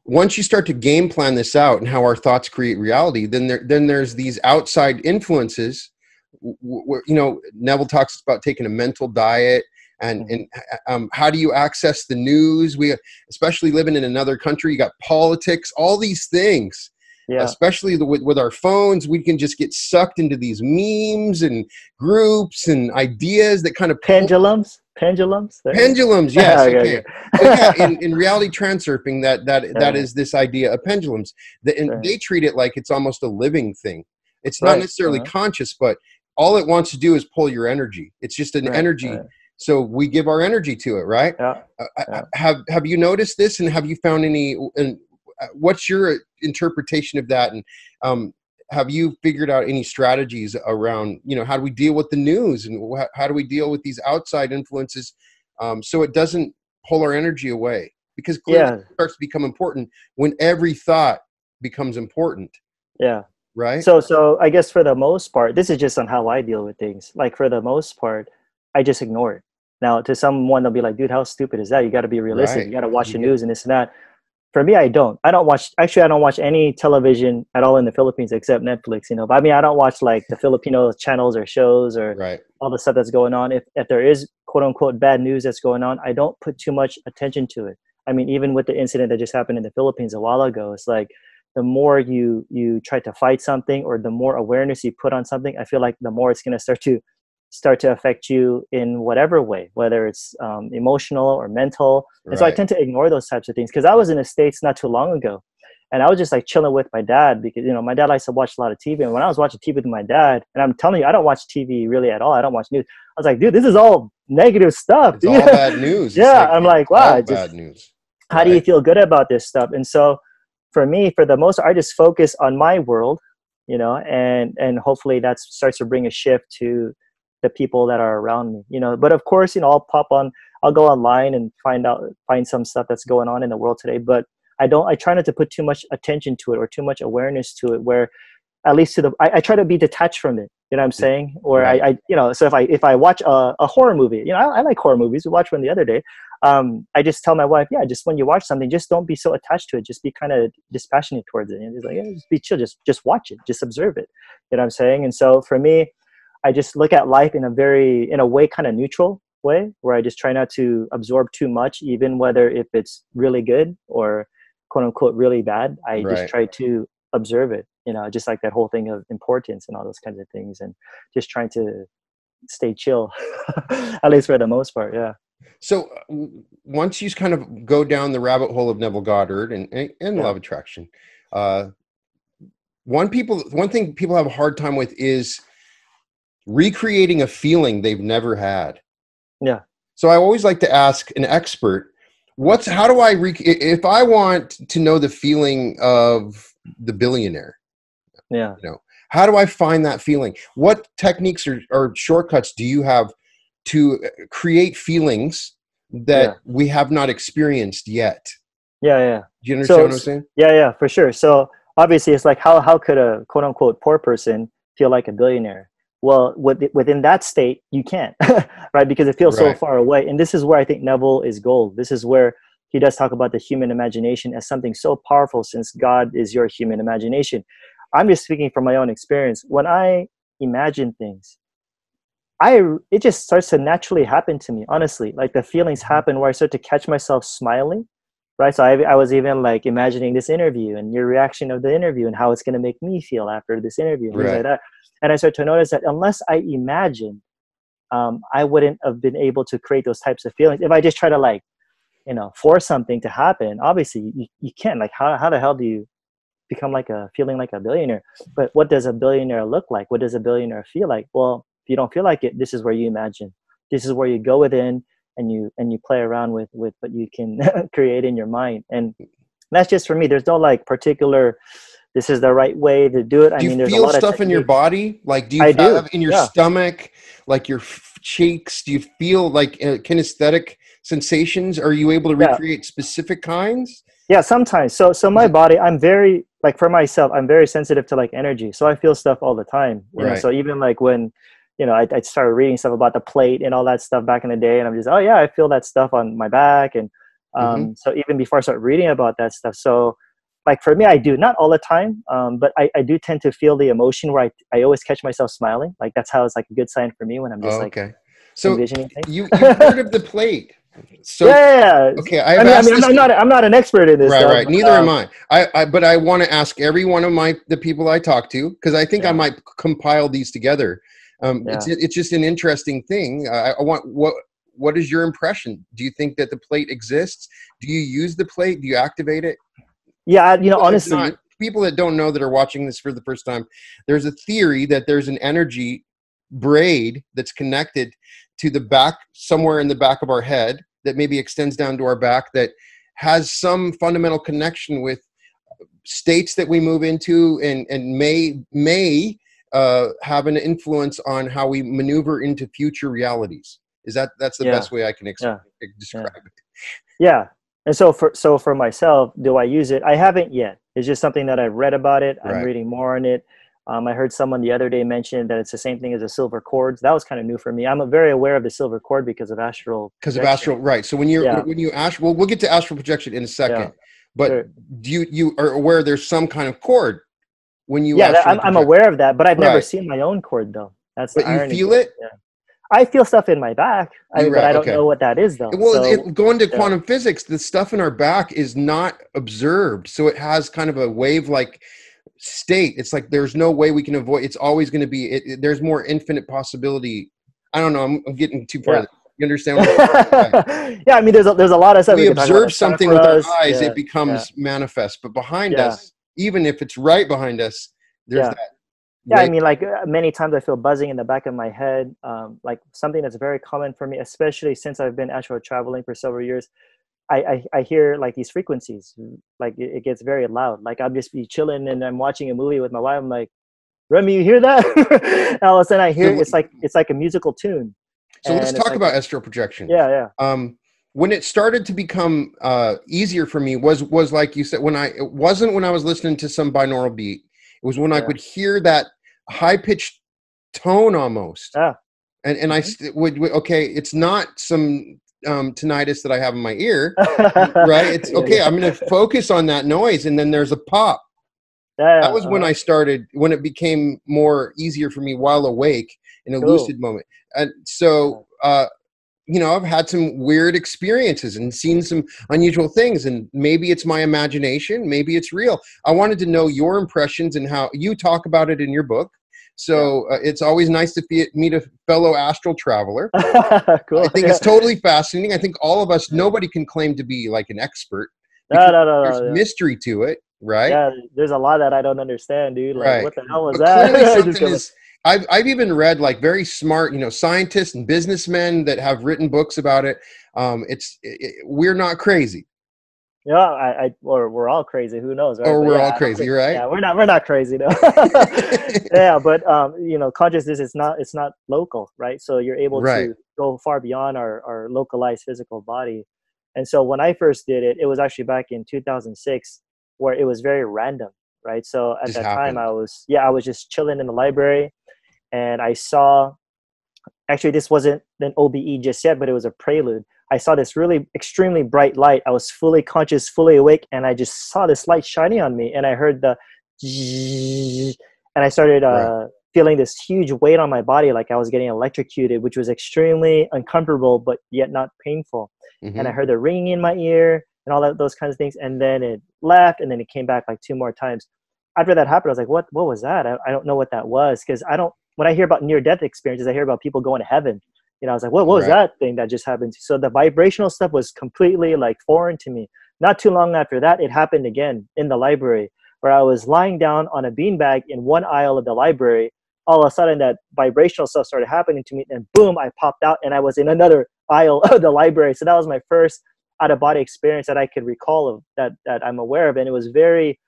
S1: once you start to game plan this out and how our thoughts create reality then there then there's these outside influences where you know neville talks about taking a mental diet and mm-hmm. and um, how do you access the news we especially living in another country you got politics all these things yeah. especially the, with, with our phones we can just get sucked into these memes and groups and ideas that kind of
S2: pendulums pendulums
S1: pendulums yes okay, okay. so yeah in, in reality transurfing that that yeah. that is this idea of pendulums the, and right. they treat it like it's almost a living thing it's not right. necessarily uh-huh. conscious but all it wants to do is pull your energy it's just an right. energy so we give our energy to it right
S2: yeah. Uh,
S1: yeah. have have you noticed this and have you found any and uh, what's your interpretation of that and um, have you figured out any strategies around you know how do we deal with the news and wh- how do we deal with these outside influences um, so it doesn't pull our energy away because clearly yeah. it starts to become important when every thought becomes important
S2: yeah
S1: right?
S2: So so i guess for the most part this is just on how i deal with things. Like for the most part i just ignore it. Now to someone they'll be like dude how stupid is that? You got to be realistic. Right. you got to watch the news and this and that. For me i don't. I don't watch actually i don't watch any television at all in the philippines except netflix you know? But i mean i don't watch like the filipino channels or shows or
S1: right.
S2: all the stuff that's going on. If, if there is quote unquote bad news that's going on i don't put too much attention to it. I mean even with the incident that just happened in the philippines a while ago it's like the more you you try to fight something or the more awareness you put on something i feel like the more it's going to start to start to affect you in whatever way, whether it's um, emotional or mental. And right. so I tend to ignore those types of things because I was in the States not too long ago. And I was just like chilling with my dad because, you know, my dad likes to watch a lot of TV. And when I was watching TV with my dad, and I'm telling you, I don't watch TV really at all. I don't watch news. I was like, dude, this is all negative stuff.
S1: It's all bad news.
S2: yeah. Like, I'm like, wow. Just, bad news. How right. do you feel good about this stuff? And so for me, for the most, I just focus on my world, you know, and, and hopefully that starts to bring a shift to, the people that are around me you know but of course you know i'll pop on i'll go online and find out find some stuff that's going on in the world today but i don't i try not to put too much attention to it or too much awareness to it where at least to the I, I, try to be detached from it you know what i'm saying or right. I, I, you know so if i if i watch a, a horror movie you know I, I, like horror movies we watched one the other day um i just tell my wife yeah just when you watch something just don't be so attached to it. Just be kind of dispassionate towards it. And just like yeah, just be chill. Just just watch it. Just observe it. You know what i'm saying? And so for me i just look at life in a very in a way kind of neutral way where i just try not to absorb too much even whether if it's really good or quote unquote really bad. I right. just try to observe it you know just like that whole thing of importance and all those kinds of things and just trying to stay chill at least for the most part yeah
S1: so once you kind of go down the rabbit hole of neville goddard and and, and yeah. love attraction uh one people one thing people have a hard time with is recreating a feeling they've never had.
S2: Yeah.
S1: So i always like to ask an expert what's how do i rec- if i want to know the feeling of the billionaire
S2: yeah.
S1: you know how do i find that feeling? What techniques or, or shortcuts do you have to uh, create feelings that yeah. we have not experienced yet.
S2: Yeah yeah.
S1: Do you understand
S2: so,
S1: what i'm saying?
S2: Yeah yeah for sure. So obviously it's like how, how could a quote unquote poor person feel like a billionaire? Well within that state you can't right? Because it feels right. so far away. And this is where i think neville is gold. This is where he does talk about the human imagination as something so powerful since god is your human imagination. I'm just speaking from my own experience. When I imagine things, I it just starts to naturally happen to me. Honestly, like the feelings mm-hmm. happen where I start to catch myself smiling, right? So I, I was even like imagining this interview and your reaction of the interview and how it's going to make me feel after this interview and right. things like that. And I start to notice that unless I imagine, um, I wouldn't have been able to create those types of feelings if I just try to like, you know, force something to happen. Obviously, you, you can't. Like, how how the hell do you become like a feeling like a billionaire. But what does a billionaire look like? What does a billionaire feel like? Well, if you don't feel like it, this is where you imagine. This is where you go within and you and you play around with with what you can create in your mind. And that's just for me. There's no like particular this is the right way to do it.
S1: I do mean, there's a lot stuff of stuff in your body. Like, do you I have do. in your yeah. stomach, like your f- cheeks? Do you feel like uh, kinesthetic sensations? Are you able to recreate yeah. specific kinds?
S2: Yeah, sometimes. So, so my body, I'm very like for myself, I'm very sensitive to like energy. So I feel stuff all the time. right. Know? So even like when, you know, I, I started reading stuff about the plait and all that stuff back in the day, and I'm just, oh yeah, I feel that stuff on my back, and um, mm-hmm. so even before I start reading about that stuff, so like for me, I do not all the time, um, but I, I do tend to feel the emotion where I, I always catch myself smiling. Like that's how it's like a good sign for me when I'm just oh, okay. like
S1: so envisioning things. You you heard of the plait?
S2: So yeah,
S1: okay.
S2: I've I mean, I mean I'm, not I'm not an expert in this.
S1: Right, stuff, right. Neither um, am I. I, I but I want to ask every one of my the people I talk to because I think yeah. I might compile these together. Um, yeah. it's it's just an interesting thing. I, I want what what is your impression? Do you think that the plait exists? Do you use the plait? Do you activate it?
S2: Yeah, you know, honestly, not,
S1: people that don't know that are watching this for the first time, there's a theory that there's an energy braid that's connected to the back somewhere in the back of our head that maybe extends down to our back that has some fundamental connection with states that we move into and and may may uh, have an influence on how we maneuver into future realities is that that's the yeah. best way i can ex- yeah. describe
S2: yeah. it yeah and so for so for myself do i use it i haven't yet it's just something that i've read about it i'm reading more on it um, I heard someone the other day mention that it's the same thing as a silver cord. That was kind of new for me. I'm very aware of the silver cord because of astral.
S1: Because of astral, right? So when you're yeah. when you astral, well, we'll get to astral projection in a second. Yeah. But sure. do you you are aware there's some kind of cord when you?
S2: Yeah, I'm, I'm, aware of that, but I've right. never seen my own cord though. That's
S1: but you feel it.
S2: Yeah. I feel stuff in my back, I, right, but I don't okay. know what that is though.
S1: Well, so, it, going to quantum physics, the stuff in our back is not observed, so it has kind of a wave like state it's like there's no way we can avoid it's always going to be it, it, there's more infinite possibility i don't know i'm, I'm getting too far yeah. you understand
S2: yeah i mean there's a, there's a lot of stuff
S1: we, we observe something with our eyes yeah. it becomes yeah. manifest but behind us even if it's right behind us there's that
S2: yeah i mean like uh, many times i feel buzzing in the back of my head um, like something that's very common for me especially since i've been astral traveling for several years I, I, I hear like these frequencies, like it, it, gets very loud. Like I'll just be chilling and I'm watching a movie with my wife. I'm like, Remy, you hear that? all of a sudden I hear so, it's like it's like a musical tune.
S1: So let's talk like, about astral projection.
S2: Yeah, yeah.
S1: Um, when it started to become uh, easier for me was was like you said when I it wasn't when I was listening to some binaural beat. It was when I could hear that high pitched tone almost.
S2: Yeah.
S1: And and I
S2: Mhm.
S1: st- would, would okay, it's not some um, tinnitus that I have in my ear, right? It's okay.
S2: yeah.
S1: I'm going to focus on that noise, and then there's a pop.
S2: Yeah,
S1: That was when
S2: uh-huh.
S1: I started. When it became more easier for me while awake in a
S2: Cool.
S1: lucid moment. And so, uh, you know, I've had some weird experiences and seen some unusual things, and maybe it's my imagination, maybe it's real. I wanted to know your impressions and how you talk about it in your book. So uh, it's always nice to fe- meet a fellow astral traveler.
S2: cool.
S1: I think
S2: yeah.
S1: it's totally fascinating. I think all of us, nobody can claim to be like an expert.
S2: no, no, no,
S1: There's
S2: no,
S1: mystery to it, right?
S2: Yeah, there's a lot that I don't understand, dude. Like,
S1: Right.
S2: what the hell was
S1: But
S2: that?
S1: clearly something is I've, I've even read like very smart you know scientists and businessmen that have written books about it um, it's it, it- we're not crazy
S2: yeah, I, I, or we're all crazy. Who knows? Right?
S1: Or
S2: But
S1: we're
S2: yeah,
S1: all crazy,
S2: think-
S1: right?
S2: Yeah, we're not. We're not crazy, though. yeah, but um, you know, consciousness is not. It's not local, right? So you're able
S1: Right.
S2: to go far beyond our our localized physical body. And so when I first did it, it was actually back in 2006, where it was very random, right? So at
S1: Just
S2: that
S1: happened.
S2: time, I was yeah, I was just chilling in the library, and I saw. Actually, this wasn't an OBE just yet, but it was a prelude. I saw this really extremely bright light. I was fully conscious, fully awake, and I just saw this light shining on me. And I heard the, and I started uh,
S1: Right.
S2: feeling this huge weight on my body, like I was getting electrocuted, which was extremely uncomfortable, but yet not painful.
S1: Mhm.
S2: And I heard the ringing in my ear and all that, those kinds of things. And then it left, and then it came back like two more times. After that happened, I was like, "What? What was that? I, I don't know what that was." Because I don't. When I hear about near-death experiences, I hear about people going to heaven. You know, I was like, "What? What was
S1: Right.
S2: that thing that just happened?" So the vibrational stuff was completely like foreign to me. Not too long after that, it happened again in the library, where I was lying down on a beanbag in one aisle of the library. All of a sudden, that vibrational stuff started happening to me, and boom, I popped out, and I was in another aisle of the library. So that was my first out of body experience that I could recall of that that I'm aware of, and it was very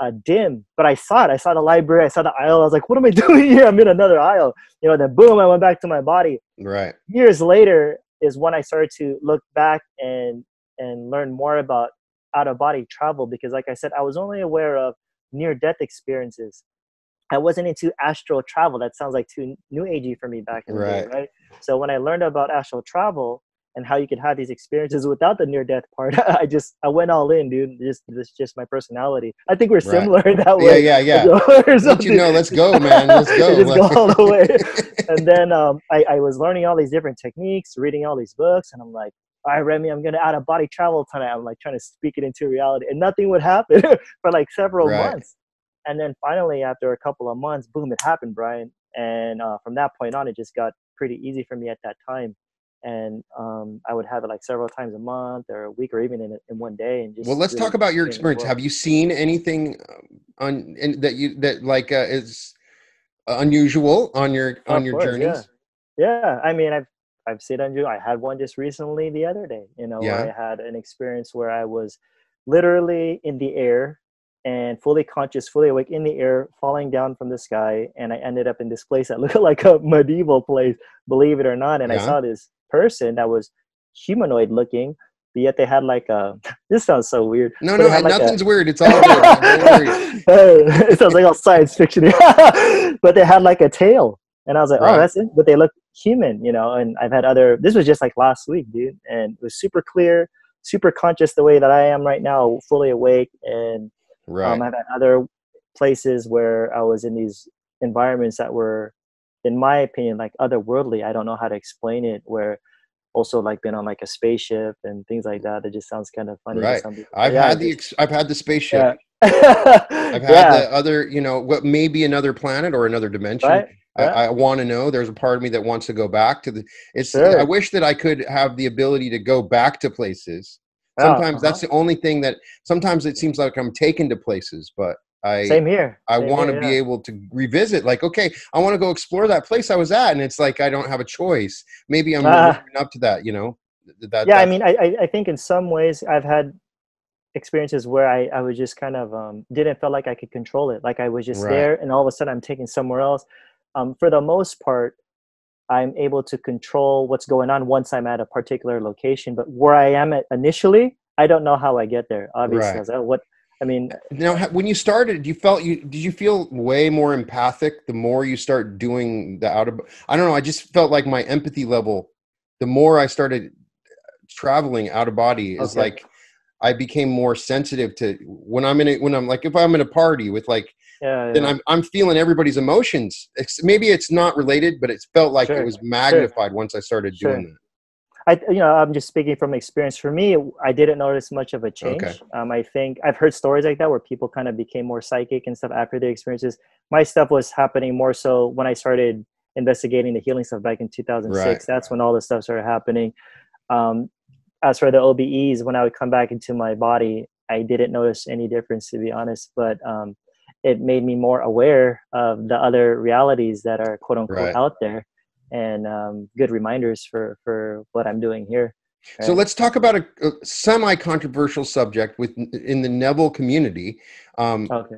S2: uh, dim. But I saw it. I saw the library. I saw the aisle. I was like, "What am I doing here? I'm in another aisle." You know. Then boom, I went back to my body.
S1: right
S2: Years later is when I started to look back and and learn more about out of body travel because, like I said, I was only aware of near death experiences. I wasn't into astral travel. That sounds like too new agey for me back in the day,
S1: Right.
S2: right? So when I learned about astral travel and how you could have these experiences without the near death part, I just I went all in, dude. Just this is just my personality. I think we're similar in that way.
S1: yeah yeah
S2: something.
S1: you know let's go man let's go
S2: just go all the way. And then um, I, I was learning all these different techniques, reading all these books, and I'm like, all right, Remy, I'm gonna out of body travel tonight. I'm like trying to speak it into reality, and nothing would happen for like several
S1: Right.
S2: months. And then finally, after a couple of months, boom, it happened, Brian. And uh, from that point on, it just got pretty easy for me at that time. And um, I would have it like several times a month or a week or even in, in one day. And just
S1: well let's
S2: really
S1: talk about your
S2: experience the
S1: experience
S2: world.
S1: have you seen anything um, on in, that you that like uh, is unusual on your on
S2: Of
S1: your
S2: course,
S1: journeys
S2: Yeah. yeah, I mean, I've I've seen on you. I had one just recently the other day. You know,
S1: Yeah.
S2: I had an experience where I was literally in the air and fully conscious, fully awake in the air, falling down from the sky, and I ended up in this place that looked like a medieval place, believe it or not. And I saw this person that was humanoid looking, but yet they had like a. This sounds so weird.
S1: no no
S2: like a-
S1: nothing's weird it's all. Don't
S2: it sounds like all science fiction. but they had like a tail. And I was like,
S1: Right.
S2: oh, that's it. But they look human, you know. And I've had other, this was just like last week, dude. And it was super clear, super conscious the way that I am right now, fully awake. And
S1: right
S2: um, I've had other places where I was in these environments that were, in my opinion, like otherworldly. I don't know how to explain it, where also like been on like a spaceship and things like that. It just sounds kind of funny.
S1: Right. i've
S2: Yeah,
S1: had the ex- i've had the spaceship
S2: yeah.
S1: I've had
S2: yeah,
S1: the other, you know, what may be another planet or another dimension.
S2: right.
S1: I. I want to know. There's a part of me that wants to go back to the. It's.
S2: Sure.
S1: I wish that I could have the ability to go back to places. Sometimes
S2: uh-huh.
S1: that's the only thing that. Sometimes it seems like I'm taken to places, but I.
S2: Same here.
S1: I want to
S2: here,
S1: be
S2: yeah.
S1: able to revisit. Like, okay, I want to go explore that place I was at, and it's like I don't have a choice. Maybe I'm warming up to that. You know. That,
S2: yeah, I mean, I, I I think in some ways I've had experiences where I, I was just kind of um, didn't feel like I could control it. Like I was just
S1: Right.
S2: there, and all of a sudden I'm taken somewhere else. Um, for the most part, I'm able to control what's going on once I'm at a particular location. But where I am at initially, I don't know how I get there. Obviously,
S1: Right.
S2: I was like, "Oh, what I mean, uh,
S1: now when you started, you felt you did you feel way more empathic the more you start doing the out of I don't know, I just felt like my empathy level the more I started uh, traveling out of body is okay. like I became more sensitive to when I'm in it when I'm like if I'm in a party with like yeah, yeah. then I'm I'm feeling everybody's emotions. It's, maybe it's not related, but it felt like sure. it was magnified sure. once I started sure. doing that.
S2: I, you know, I'm just speaking from experience. For me, I didn't notice much of a change. Okay. Um, I think I've heard stories like that where people kind of became more psychic and stuff after their experiences. My stuff was happening more so when I started investigating the healing stuff back in 2006. Right. That's when all the stuff started happening. Um, as for the OBEs, when I would come back into my body, I didn't notice any difference to be honest. But um, it made me more aware of the other realities that are quote unquote right. out there and um, good reminders for for what I'm doing here.
S1: Right? So let's talk about a, a semi-controversial subject with in the Neville community. Um, okay.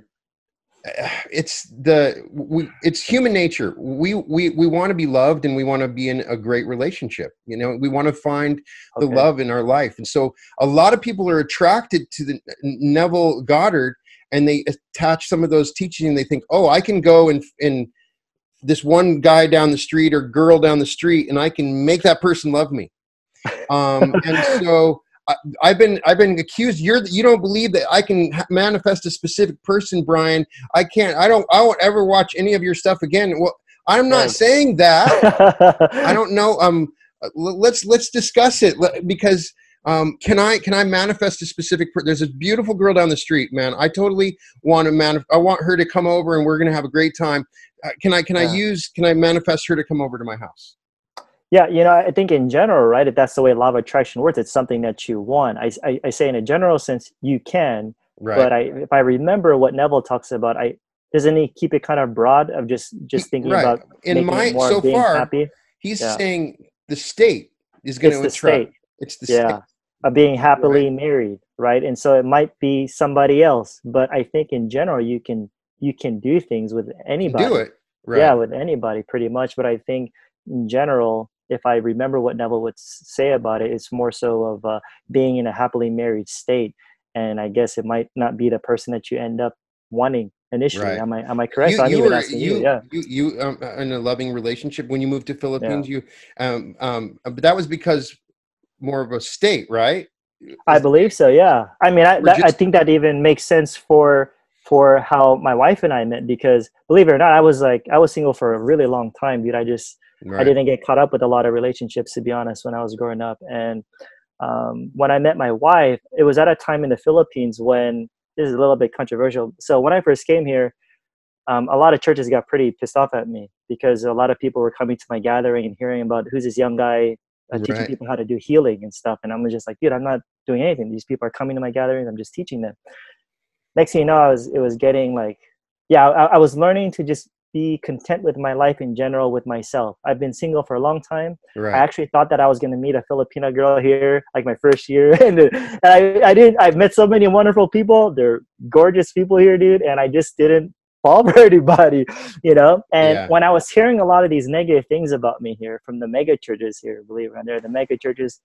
S1: It's the we. It's human nature. We we we want to be loved, and we want to be in a great relationship. You know, we want to find the okay. love in our life, and so a lot of people are attracted to the Neville Goddard, and they attach some of those teachings, and they think, oh, I can go and and this one guy down the street or girl down the street and I can make that person love me. Um, and so I, have been I've been accused. You're you don't believe that I can manifest a specific person, Brian. I can't. I don't. I won't ever watch any of your stuff again. Well, I'm not saying that. I don't know. Um, let's let's discuss it because um, can I can I manifest a specific? Per- There's a beautiful girl down the street, man. I totally want to manif- I want her to come over, and we're gonna have a great time. Uh, can I can yeah. I use can I manifest her to come over to my house?
S2: Yeah, you know, I think in general, right? If that's the way law of attraction works, it's something that you want. I, I, I say in a general sense, you can. Right. But I, if I remember what Neville talks about, I doesn't he keep it kind of broad of just just thinking right. about
S1: in my so far happy? he's yeah. saying the state is going to attract. State.
S2: It's the yeah. State of being happily right. married right and so it might be somebody else but i think in general you can you can do things with anybody
S1: do it
S2: right. yeah with anybody pretty much but i think in general if i remember what neville would say about it it's more so of uh, being in a happily married state and i guess it might not be the person that you end up wanting initially right. am i am i correct
S1: you, you were, you, you, yeah you, you um, in a loving relationship when you moved to philippines yeah. you um um but that was because more of a state, right?
S2: I believe so. Yeah. I mean, I, that, I think that even makes sense for for how my wife and I met because believe it or not, I was like I was single for a really long time, dude. I just right. I didn't get caught up with a lot of relationships to be honest when I was growing up. And um, when I met my wife, it was at a time in the Philippines when this is a little bit controversial. So when I first came here, um, a lot of churches got pretty pissed off at me because a lot of people were coming to my gathering and hearing about who's this young guy uh, teaching people how to do healing and stuff. And I'm just like, dude, I'm not doing anything. These people are coming to my gatherings. I'm just teaching them. Next thing you know, I was, it was getting like, yeah, I, I was learning to just be content with my life in general with myself. I've been single for a long time. Right. I actually thought that I was going to meet a Filipina girl here, like my first year, and, and I, I didn't. I've met so many wonderful people. They're gorgeous people here, dude, and I just didn't fall for anybody, you know. And yeah. when I was hearing a lot of these negative things about me here from the mega churches here, believe it or not, the mega churches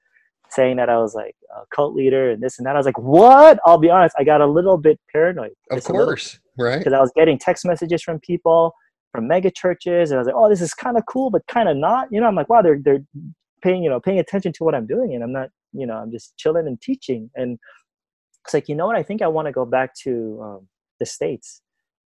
S2: saying that I was like a cult leader and this and that. I was like, what? I'll be honest, I got a little bit paranoid.
S1: Of course, right?
S2: Because I was getting text messages from people from mega churches, and I was like, oh, this is kind of cool, but kind of not. You know, I'm like, wow, they're they're paying you know paying attention to what I'm doing, and I'm not, you know, I'm just chilling and teaching. And it's like, you know what? I think I want to go back to um, the states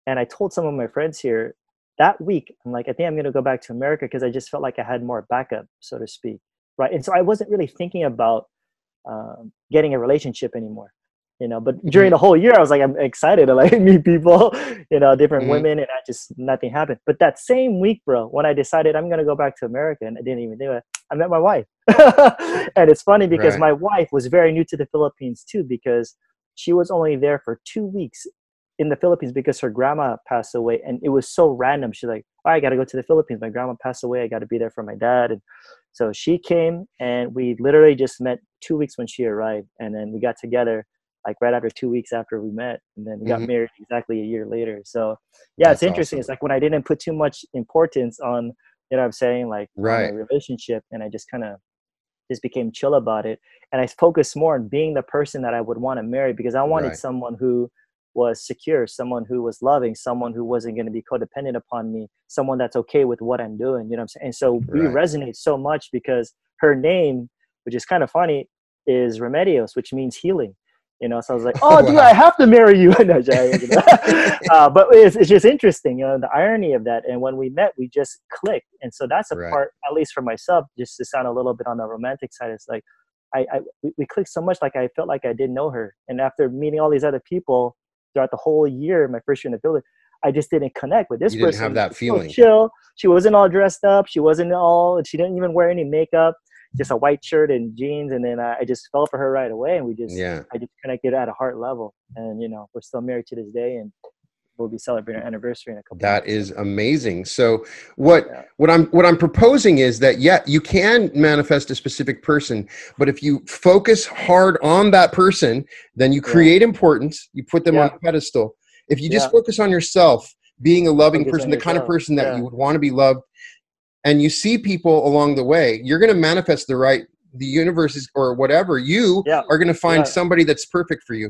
S2: and I told some of my friends here that week, I'm like, I think I'm going to go back to America because I just felt like I had more backup, so to speak. Right. And so I wasn't really thinking about um, getting a relationship anymore, you know, but mm-hmm. during the whole year, I was like, I'm excited to like meet people, you know, different mm-hmm. women and I just, nothing happened. But that same week, bro, when I decided I'm going to go back to America and I didn't even do it, I met my wife. and it's funny because right. my wife was very new to the Philippines too, because she was only there for two weeks in the Philippines because her grandma passed away and it was so random. She's like, oh, I got to go to the Philippines. My grandma passed away. I got to be there for my dad. And so she came and we literally just met two weeks when she arrived. And then we got together like right after two weeks after we met. And then we got mm-hmm. married exactly a year later. So yeah, That's it's interesting. Awesome. It's like when I didn't put too much importance on, you know I'm saying? Like right. relationship and I just kind of just became chill about it. And I focused more on being the person that I would want to marry because I wanted right. someone who was secure, someone who was loving, someone who wasn't going to be codependent upon me, someone that's okay with what I'm doing. You know what I'm saying? And so we
S1: Right.
S2: resonate so much because her name, which is kind of funny, is Remedios, which means healing. You know, so I was like, oh, dude, I have to marry you. No, joking. uh, but it's, it's just interesting, you know, the irony of that. And when we met, we just clicked. And so that's a
S1: Right.
S2: part, at least for myself, just to sound a little bit on the romantic side. It's like, I, I we, we clicked so much, like I felt like I didn't know her. And after meeting all these other people throughout the whole year, my first year in the building, I just didn't connect with this
S1: You didn't
S2: person.
S1: have that
S2: So
S1: feeling.
S2: chill. She wasn't all dressed up. She wasn't all. She didn't even wear any makeup. Just a white shirt and jeans. And then I, I just fell for her right away. And we just,
S1: Yeah.
S2: I just connected at a heart level. And you know, we're still married to this day, and we'll be celebrating our anniversary in a couple.
S1: That
S2: months.
S1: amazing. So what
S2: Yeah.
S1: what I'm what I'm proposing is that yeah, you can manifest a specific person, but if you focus hard on that person, then you
S2: Yeah.
S1: create importance, you put them on a pedestal. If you just
S2: Yeah.
S1: focus on yourself, being a loving
S2: Focus
S1: person, the kind of person that
S2: Yeah.
S1: you would want to be loved, and you see people along the way, you're going to manifest the right the universe is or whatever you
S2: Yeah.
S1: are going to find
S2: Yeah.
S1: somebody that's perfect for you.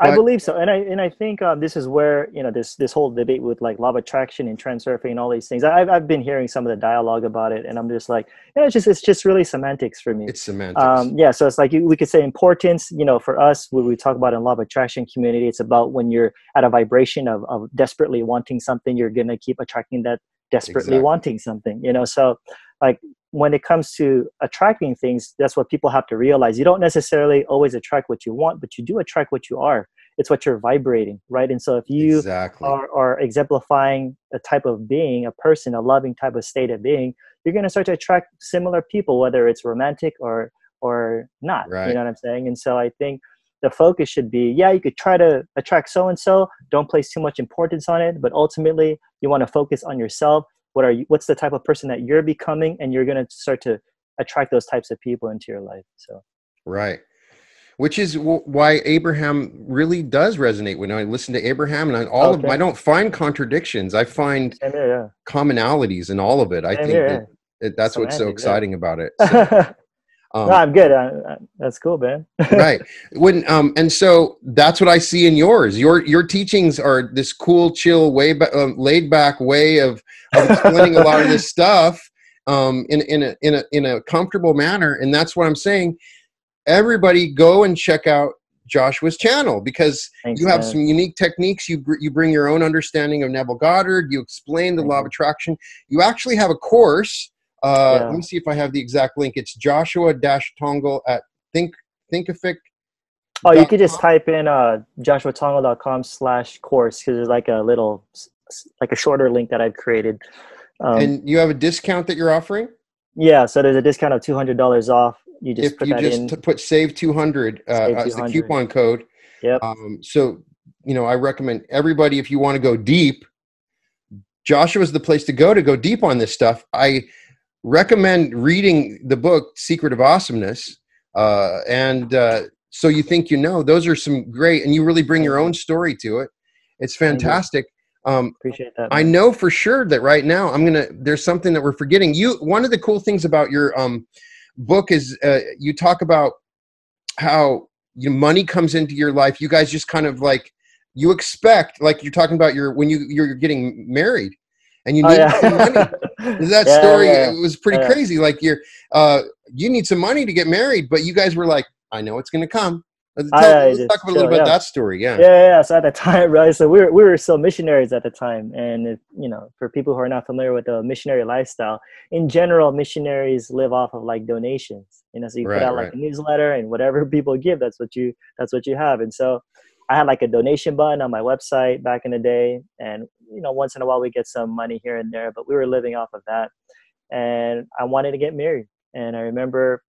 S2: I believe so, and I and I think um, this is where you know this this whole debate with like law of attraction and transurfing and all these things. I've I've been hearing some of the dialogue about it, and I'm just like, you know, it's just it's just really semantics for me.
S1: It's semantics.
S2: Um, yeah, so it's like you, we could say importance. You know, for us, when we talk about in law of attraction community, it's about when you're at a vibration of of desperately wanting something, you're gonna keep attracting that desperately
S1: Exactly.
S2: wanting something. You know, so like when it comes to attracting things, that's what people have to realize. You don't necessarily always attract what you want, but you do attract what you are. It's what you're vibrating, right? And so if you
S1: exactly.
S2: are, are exemplifying a type of being, a person, a loving type of state of being, you're going to start to attract similar people, whether it's romantic or or not.
S1: Right.
S2: You know what I'm saying? And so I think the focus should be, yeah, you could try to attract so and so. Don't place too much importance on it, but ultimately you want to focus on yourself. What are you? What's the type of person that you're becoming, and you're going to start to attract those types of people into your life. So
S1: Right. Which is w- why Abraham really does resonate when I listen to Abraham and I, all of them. I don't find contradictions. I find
S2: here,
S1: commonalities in all of it. I
S2: Same
S1: think
S2: here,
S1: that, that that's what's so
S2: Semantic, yeah.
S1: exciting about it. So, um,
S2: no, I'm good. I, I, that's cool, man.
S1: right. When um, and so that's what I see in yours. Your your teachings are this cool, chill, way ba- um, laid back way of, of explaining a lot of this stuff um, in in a in a in a comfortable manner. And that's what I'm saying. Everybody, go and check out Joshua's channel because
S2: Thanks,
S1: you have
S2: man.
S1: some unique techniques. You br- you bring your own understanding of Neville Goddard. You explain the
S2: Thank
S1: law of attraction. You actually have a course. Uh,
S2: Yeah.
S1: Let me see if I have the exact link. It's Joshua Tongol at Think Thinkific.
S2: Oh, you could just type in uh, joshuatongol.com slash course because there's like a little, like a shorter link that I've created. Um,
S1: and you have a discount that you're offering.
S2: yeah, so there's a discount of $200 off. You just
S1: if
S2: put
S1: you
S2: that
S1: just t- put save 200 uh, as the coupon code.
S2: Yep.
S1: Um, so you know, I recommend everybody if you want to go deep. Joshua's the place to go to go deep on this stuff. I recommend reading the book Secret of Awesomeness, uh, and uh, so you think you know. Those are some great, and you really bring your own story to it. It's fantastic. Um,
S2: Appreciate that.
S1: I know for sure that right now I'm gonna. There's something that we're forgetting. You. One of the cool things about your um, book is uh, you talk about how you money comes into your life. You guys just kind of like you expect, like you're talking about your when you you're getting married, and you
S2: Oh,
S1: need
S2: yeah.
S1: some money. That
S2: Yeah,
S1: story
S2: yeah.
S1: it was pretty
S2: Yeah.
S1: crazy. Like you're uh, you need some money to get married, but you guys were like, I know it's gonna come. Let's, tell-
S2: yeah,
S1: let's talk a little bit about
S2: yeah.
S1: that story. Yeah.
S2: yeah, yeah. So at the time, right? So we were we were still missionaries at the time, and if, you know, for people who are not familiar with the missionary lifestyle, in general, missionaries live off of like donations. You know, so you
S1: Right,
S2: put out like
S1: right.
S2: a newsletter, and whatever people give, that's what you that's what you have. And so, I had like a donation button on my website back in the day, and you know, once in a while we get some money here and there, but we were living off of that. And I wanted to get married, and I remember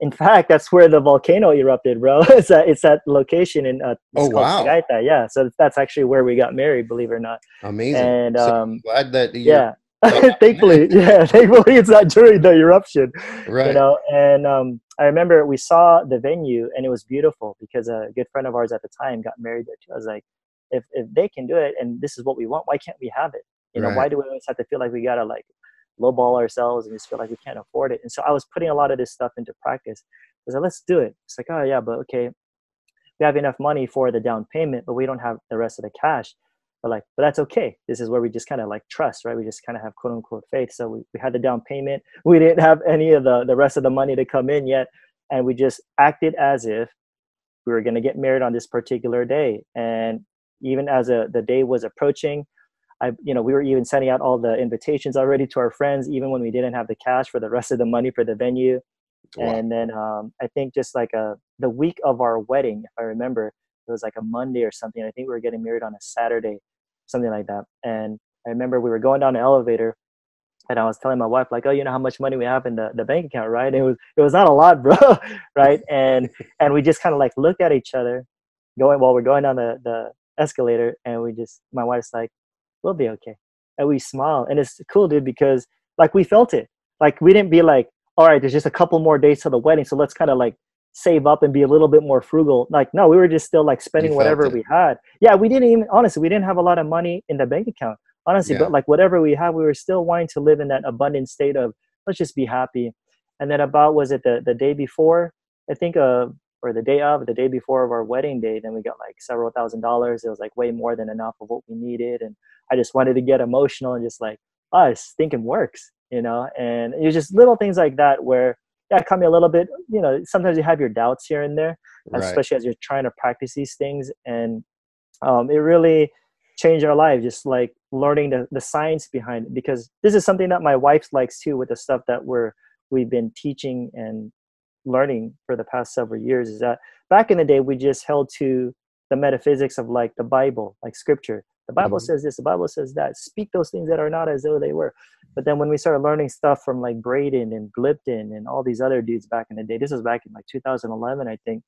S2: in fact, that's where the volcano erupted, bro. it's that it's that location in uh,
S1: Oh, wow.
S2: Yeah, so that's actually where we got married, believe it or not.
S1: Amazing.
S2: And
S1: So
S2: um,
S1: glad that
S2: yeah, thankfully, yeah, thankfully it's not during the eruption,
S1: right.
S2: you know. And um, I remember we saw the venue, and it was beautiful because a good friend of ours at the time got married there too. I was like, if if they can do it, and this is what we want, why can't we have it? You know,
S1: Right.
S2: why do we always have to feel like we gotta like lowball ourselves and just feel like we can't afford it? And so I was putting a lot of this stuff into practice. I was like, let's do it. It's like, oh yeah, but okay. we have enough money for the down payment, but we don't have the rest of the cash. But like, but that's okay. This is where we just kind of like trust, right? We just kind of have quote unquote faith. So we, we had the down payment. We didn't have any of the, the rest of the money to come in yet. And we just acted as if we were going to get married on this particular day. And even as a, the day was approaching, I, you know, we were even sending out all the invitations already to our friends, even when we didn't have the cash for the rest of the money for the venue. Wow. And then um, I think just like a, the week of our wedding, if I remember, it was like a Monday or something. I think we were getting married on a Saturday, something like that. And I remember we were going down the elevator and I was telling my wife, like, oh, you know how much money we have in the, the bank account, right? And it was it was not a lot, bro. right. And and we just kind of like looked at each other going while we're going down the, the escalator and we just my wife's like, We'll be okay. And we smile. And it's cool, dude, because like we felt it. Like we didn't be like, all right, there's just a couple more days to the wedding. So let's kind of like save up and be a little bit more frugal. Like, no, we were just still like spending whatever it. we had. Yeah, we didn't even honestly, we didn't have a lot of money in the bank account. Honestly, yeah. but like whatever we had, we were still wanting to live in that abundant state of let's just be happy. And then about was it the, the day before? I think uh or the day of, the day before of our wedding day, then we got like several thousand dollars. It was like way more than enough of what we needed. And I just wanted to get emotional and just like, oh, thinking works, you know? And it was just little things like that where yeah, it caught me a little bit, you know, sometimes you have your doubts here and there, right. especially as you're trying to practice these things. And um, it really changed our life, just like learning the, the science behind it. Because this is something that my wife likes too with the stuff that we're, we've been teaching and learning for the past several years is that back in the day, we just held to the metaphysics of like the Bible, like scripture. The Bible mm-hmm. says this, the Bible says that. Speak those things that are not as though they were. But then when we started learning stuff from like Braden and Lipton and all these other dudes back in the day, this was back in like 2011, I think.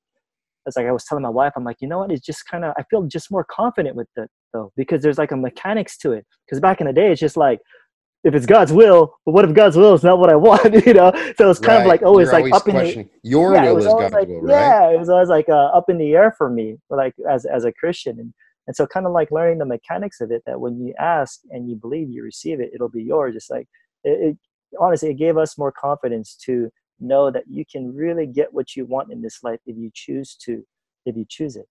S2: It's like I was telling my wife, I'm like, you know what? It's just kind of I feel just more confident with it though because there's like a mechanics to it. Because back in the day, it's just like if it's God's will, but what if God's will is not what I want? you know, so it's kind right. of like always You're like up in the
S1: your
S2: yeah,
S1: will is God's
S2: like,
S1: will, right?
S2: Yeah, it was always like uh, up in the air for me, like as as a Christian, and and so, kind of like learning the mechanics of it, that when you ask and you believe you receive it, it'll be yours. It's like, it, it, honestly, it gave us more confidence to know that you can really get what you want in this life if you choose to, if you choose it.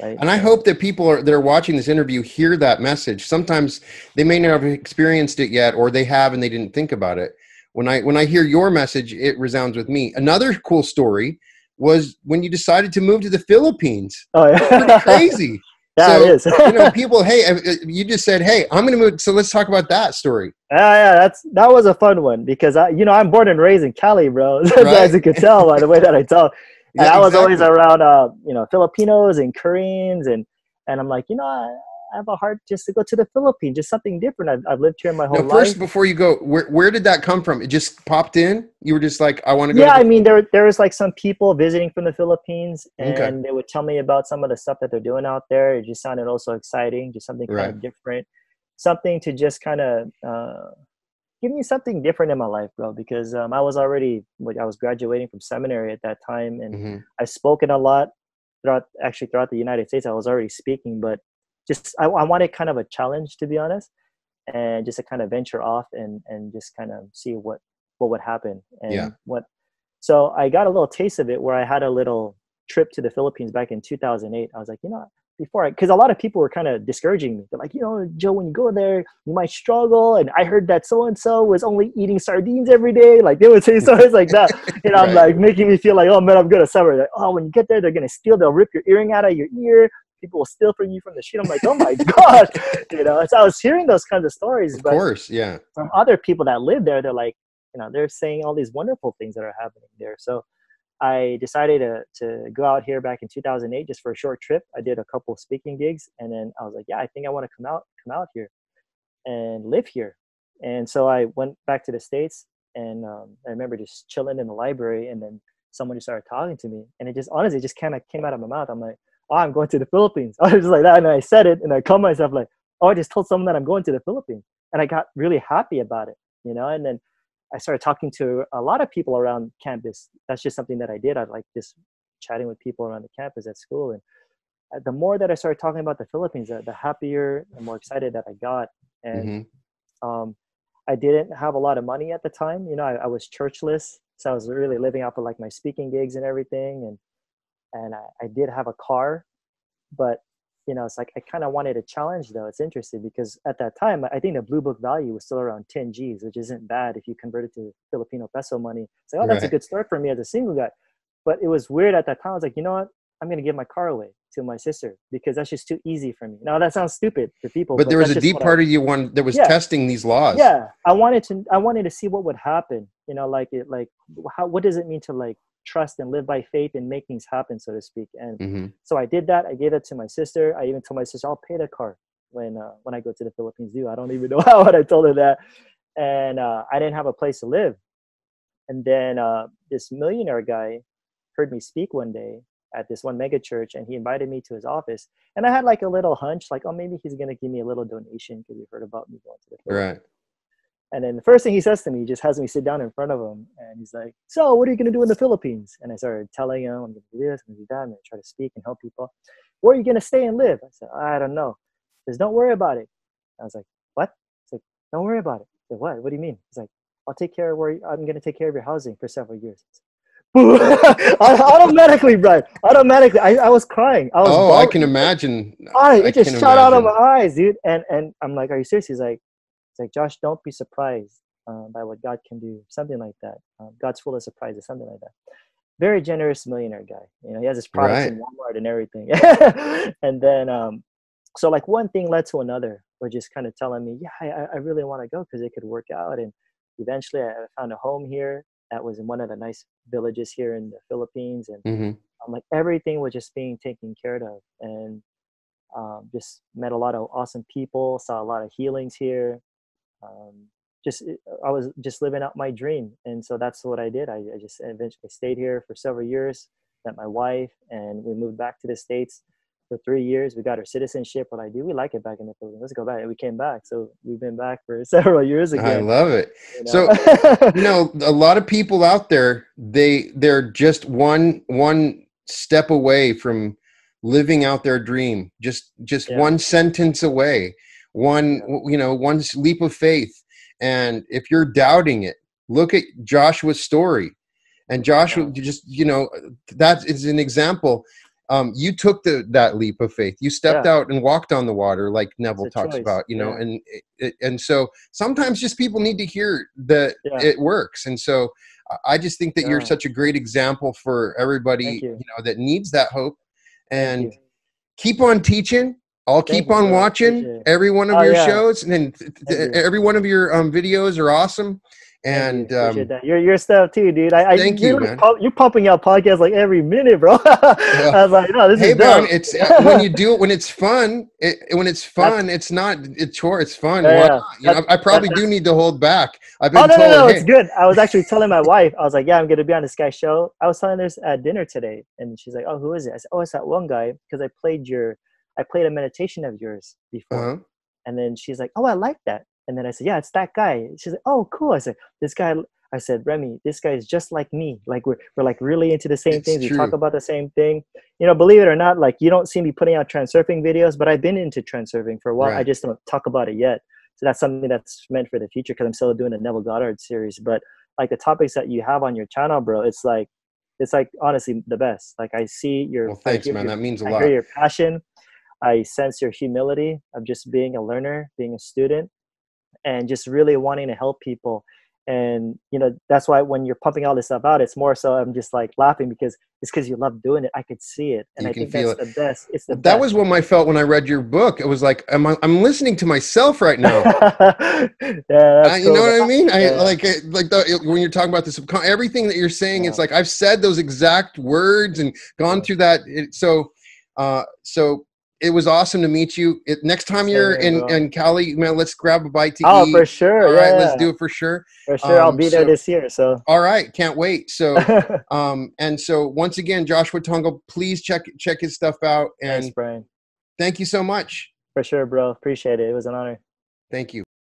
S2: Right?
S1: And I hope that people are, that are watching this interview hear that message. Sometimes they may not have experienced it yet, or they have and they didn't think about it. When I when I hear your message, it resounds with me. Another cool story was when you decided to move to the Philippines.
S2: Oh yeah,
S1: crazy.
S2: Yeah, so, it is.
S1: you know, people, hey, uh, uh, you just said, hey, I'm going to move. So let's talk about that story.
S2: Yeah, yeah, that's that was a fun one because I, you know, I'm born and raised in Cali, bro. Right. As you can tell by the way that I talk, and yeah, I was exactly. always around, uh, you know, Filipinos and Koreans, and and I'm like, you know, I, I have a heart just to go to the Philippines, just something different. I've, I've lived here my whole
S1: now,
S2: life.
S1: First, before you go, where where did that come from? It just popped in. You were just like, I want to go.
S2: Yeah, I mean, there there was like some people visiting from the Philippines, and okay. they would tell me about some of the stuff that they're doing out there. It just sounded also exciting, just something kind right. of different, something to just kind of uh, give me something different in my life, bro. Because um, I was already like I was graduating from seminary at that time, and mm-hmm. I spoken a lot throughout actually throughout the United States. I was already speaking, but just I, I wanted kind of a challenge to be honest and just to kind of venture off and and just kind of see what what would happen and yeah. what so i got a little taste of it where i had a little trip to the philippines back in 2008 i was like you know before because a lot of people were kind of discouraging me they're like you know joe when you go there you might struggle and i heard that so and so was only eating sardines every day like they would say stories like that and i'm like making me feel like oh man i'm gonna suffer like oh when you get there they're gonna steal they'll rip your earring out of your ear people will steal from you from the street. I'm like, oh my god, you know. So I was hearing those kinds of stories.
S1: Of course, yeah.
S2: From other people that live there, they're like, you know, they're saying all these wonderful things that are happening there. So I decided to to go out here back in 2008 just for a short trip. I did a couple speaking gigs, and then I was like, yeah, I think I want to come out come out here and live here. And so I went back to the states, and um, I remember just chilling in the library, and then someone just started talking to me, and it just honestly just kind of came out of my mouth. I'm like, oh, I'm going to the Philippines. I was just like that. And I said it and I called myself like, oh, I just told someone that I'm going to the Philippines. And I got really happy about it, you know? And then I started talking to a lot of people around campus. That's just something that I did. I like just chatting with people around the campus at school. And uh, the more that I started talking about the Philippines, the, the happier and more excited that I got. And mm-hmm. um, I didn't have a lot of money at the time. You know, I, I was churchless. So I was really living off of like my speaking gigs and everything. And and I, I did have a car, but you know, it's like I kind of wanted a challenge though. It's interesting because at that time, I think the blue book value was still around 10 G's, which isn't bad if you convert it to Filipino peso money. It's like, oh, that's right. a good start for me as a single guy. But it was weird at that time. I was like, you know what? I'm going to give my car away to my sister because that's just too easy for me. Now that sounds stupid to people,
S1: but, but there was a deep part I, of you one that was yeah, testing these laws.
S2: Yeah, I wanted to. I wanted to see what would happen. You know, like it, like how. What does it mean to like trust and live by faith and make things happen, so to speak? And mm-hmm. so I did that. I gave it to my sister. I even told my sister, "I'll pay the car when uh, when I go to the Philippines." Do I don't even know how, but I told her that. And uh, I didn't have a place to live. And then uh, this millionaire guy heard me speak one day at this one mega church and he invited me to his office. And i had like a little hunch like oh maybe he's going to give me a little donation because he heard about me going to the
S1: Philippines. right.
S2: And then the first thing he says to me he just has me sit down in front of him and he's like so what are you going to do in the philippines? And i started telling him i'm going to do this i'm to do that i'm to try to speak and help people. Where are you going to stay and live? I said i don't know. He says don't worry about it. I was like what? He's like don't worry about it. I said, what? What do you mean? He's like i'll take care of where you, i'm going to take care of your housing for several years automatically, Brian. Automatically, I, I was crying. I was.
S1: Oh, bawling. I can imagine.
S2: I, it just shot imagine. out of my eyes, dude. And and I'm like, "Are you serious?" He's like, "It's like Josh, don't be surprised um, by what God can do." Something like that. Um, God's full of surprises. Something like that. Very generous millionaire guy. You know, he has his products right. in Walmart and everything. and then, um, so like one thing led to another. We're just kind of telling me, "Yeah, I, I really want to go because it could work out." And eventually, I found a home here that was in one of the nice villages here in the Philippines, and mm-hmm. um, like everything was just being taken care of, and um, just met a lot of awesome people, saw a lot of healings here. Um, just I was just living out my dream, and so that's what I did. I, I just eventually stayed here for several years, met my wife, and we moved back to the states for three years. We got our citizenship. What I do, we like it back in the Philippines. Let's go back. And we came back. So we've been back for several years again.
S1: I love it. You know? So you know, a lot of people out there, they they're just one one step away from living out their dream. Just just yeah. one sentence away. One yeah. you know, one leap of faith. And if you're doubting it, look at Joshua's story. And Joshua yeah. just, you know, that is an example um, you took the that leap of faith. You stepped yeah. out and walked on the water, like Neville talks choice. about, you know, yeah. and it, and so sometimes just people need to hear that yeah. it works. And so I just think that you're such a great example for everybody, you. you. know, that needs that hope. And keep on teaching. I'll Thank keep on watching every one of oh, your shows, and every one of your um, videos are awesome. And.
S2: Um, that. Your your stuff too, dude. I, thank I, you, man. Pump, you're pumping out podcasts like every minute, bro. I was like, no, this hey, is man,
S1: it's when you do it when it's fun. It, when it's fun, that's, it's not it's chore. It's fun. Yeah, You know, I, I, probably do need to hold back. I've been
S2: oh no,
S1: told,
S2: no, no, hey. it's good. I was actually telling my wife, I was like, yeah, I'm gonna be on this guy's show. I was telling this at dinner today, and she's like, oh, who is it? I said, oh, it's that one guy because I played your, I played a meditation of yours before. Uh-huh. And then she's like, oh, I like that. And then I said, yeah, it's that guy. She's like, oh, cool. I said, this guy I said, Remy, this guy is just like me. Like we're, we're like really into the same it's things. True. We talk about the same thing. You know, believe it or not, like you don't see me putting out transurfing videos, but I've been into transurfing for a while. Right. I just don't talk about it yet. So that's something that's meant for the future because I'm still doing the Neville Goddard series. But like the topics that you have on your channel, bro, it's like it's like honestly the best. Like I see your
S1: well, thanks, man. Your, that means a
S2: I
S1: lot.
S2: I hear your passion. I sense your humility of just being a learner, being a student, and just really wanting to help people and you know that's why when you're pumping all this stuff out it's more so i'm just like laughing because it's because you love doing it i could see it and you i think that's it. the best it's the
S1: that
S2: best.
S1: was what i felt when i read your book it was like i'm, I'm listening to myself right now
S2: yeah uh,
S1: you cool. know what i mean i like like the, when you're talking about this everything that you're saying yeah. it's like i've said those exact words and gone yeah. through that it, so uh so it was awesome to meet you. It, next time you're in, in Cali, man, let's grab a bite to
S2: oh,
S1: eat.
S2: Oh, for sure.
S1: All
S2: yeah,
S1: right, let's do it for sure.
S2: For sure, um, I'll be there this year. So.
S1: All right, can't wait. So, um, and so once again, Joshua Tongol, please check check his stuff out. And
S2: Thanks, Brian.
S1: Thank you so much.
S2: For sure, bro. Appreciate it. It was an honor.
S1: Thank you.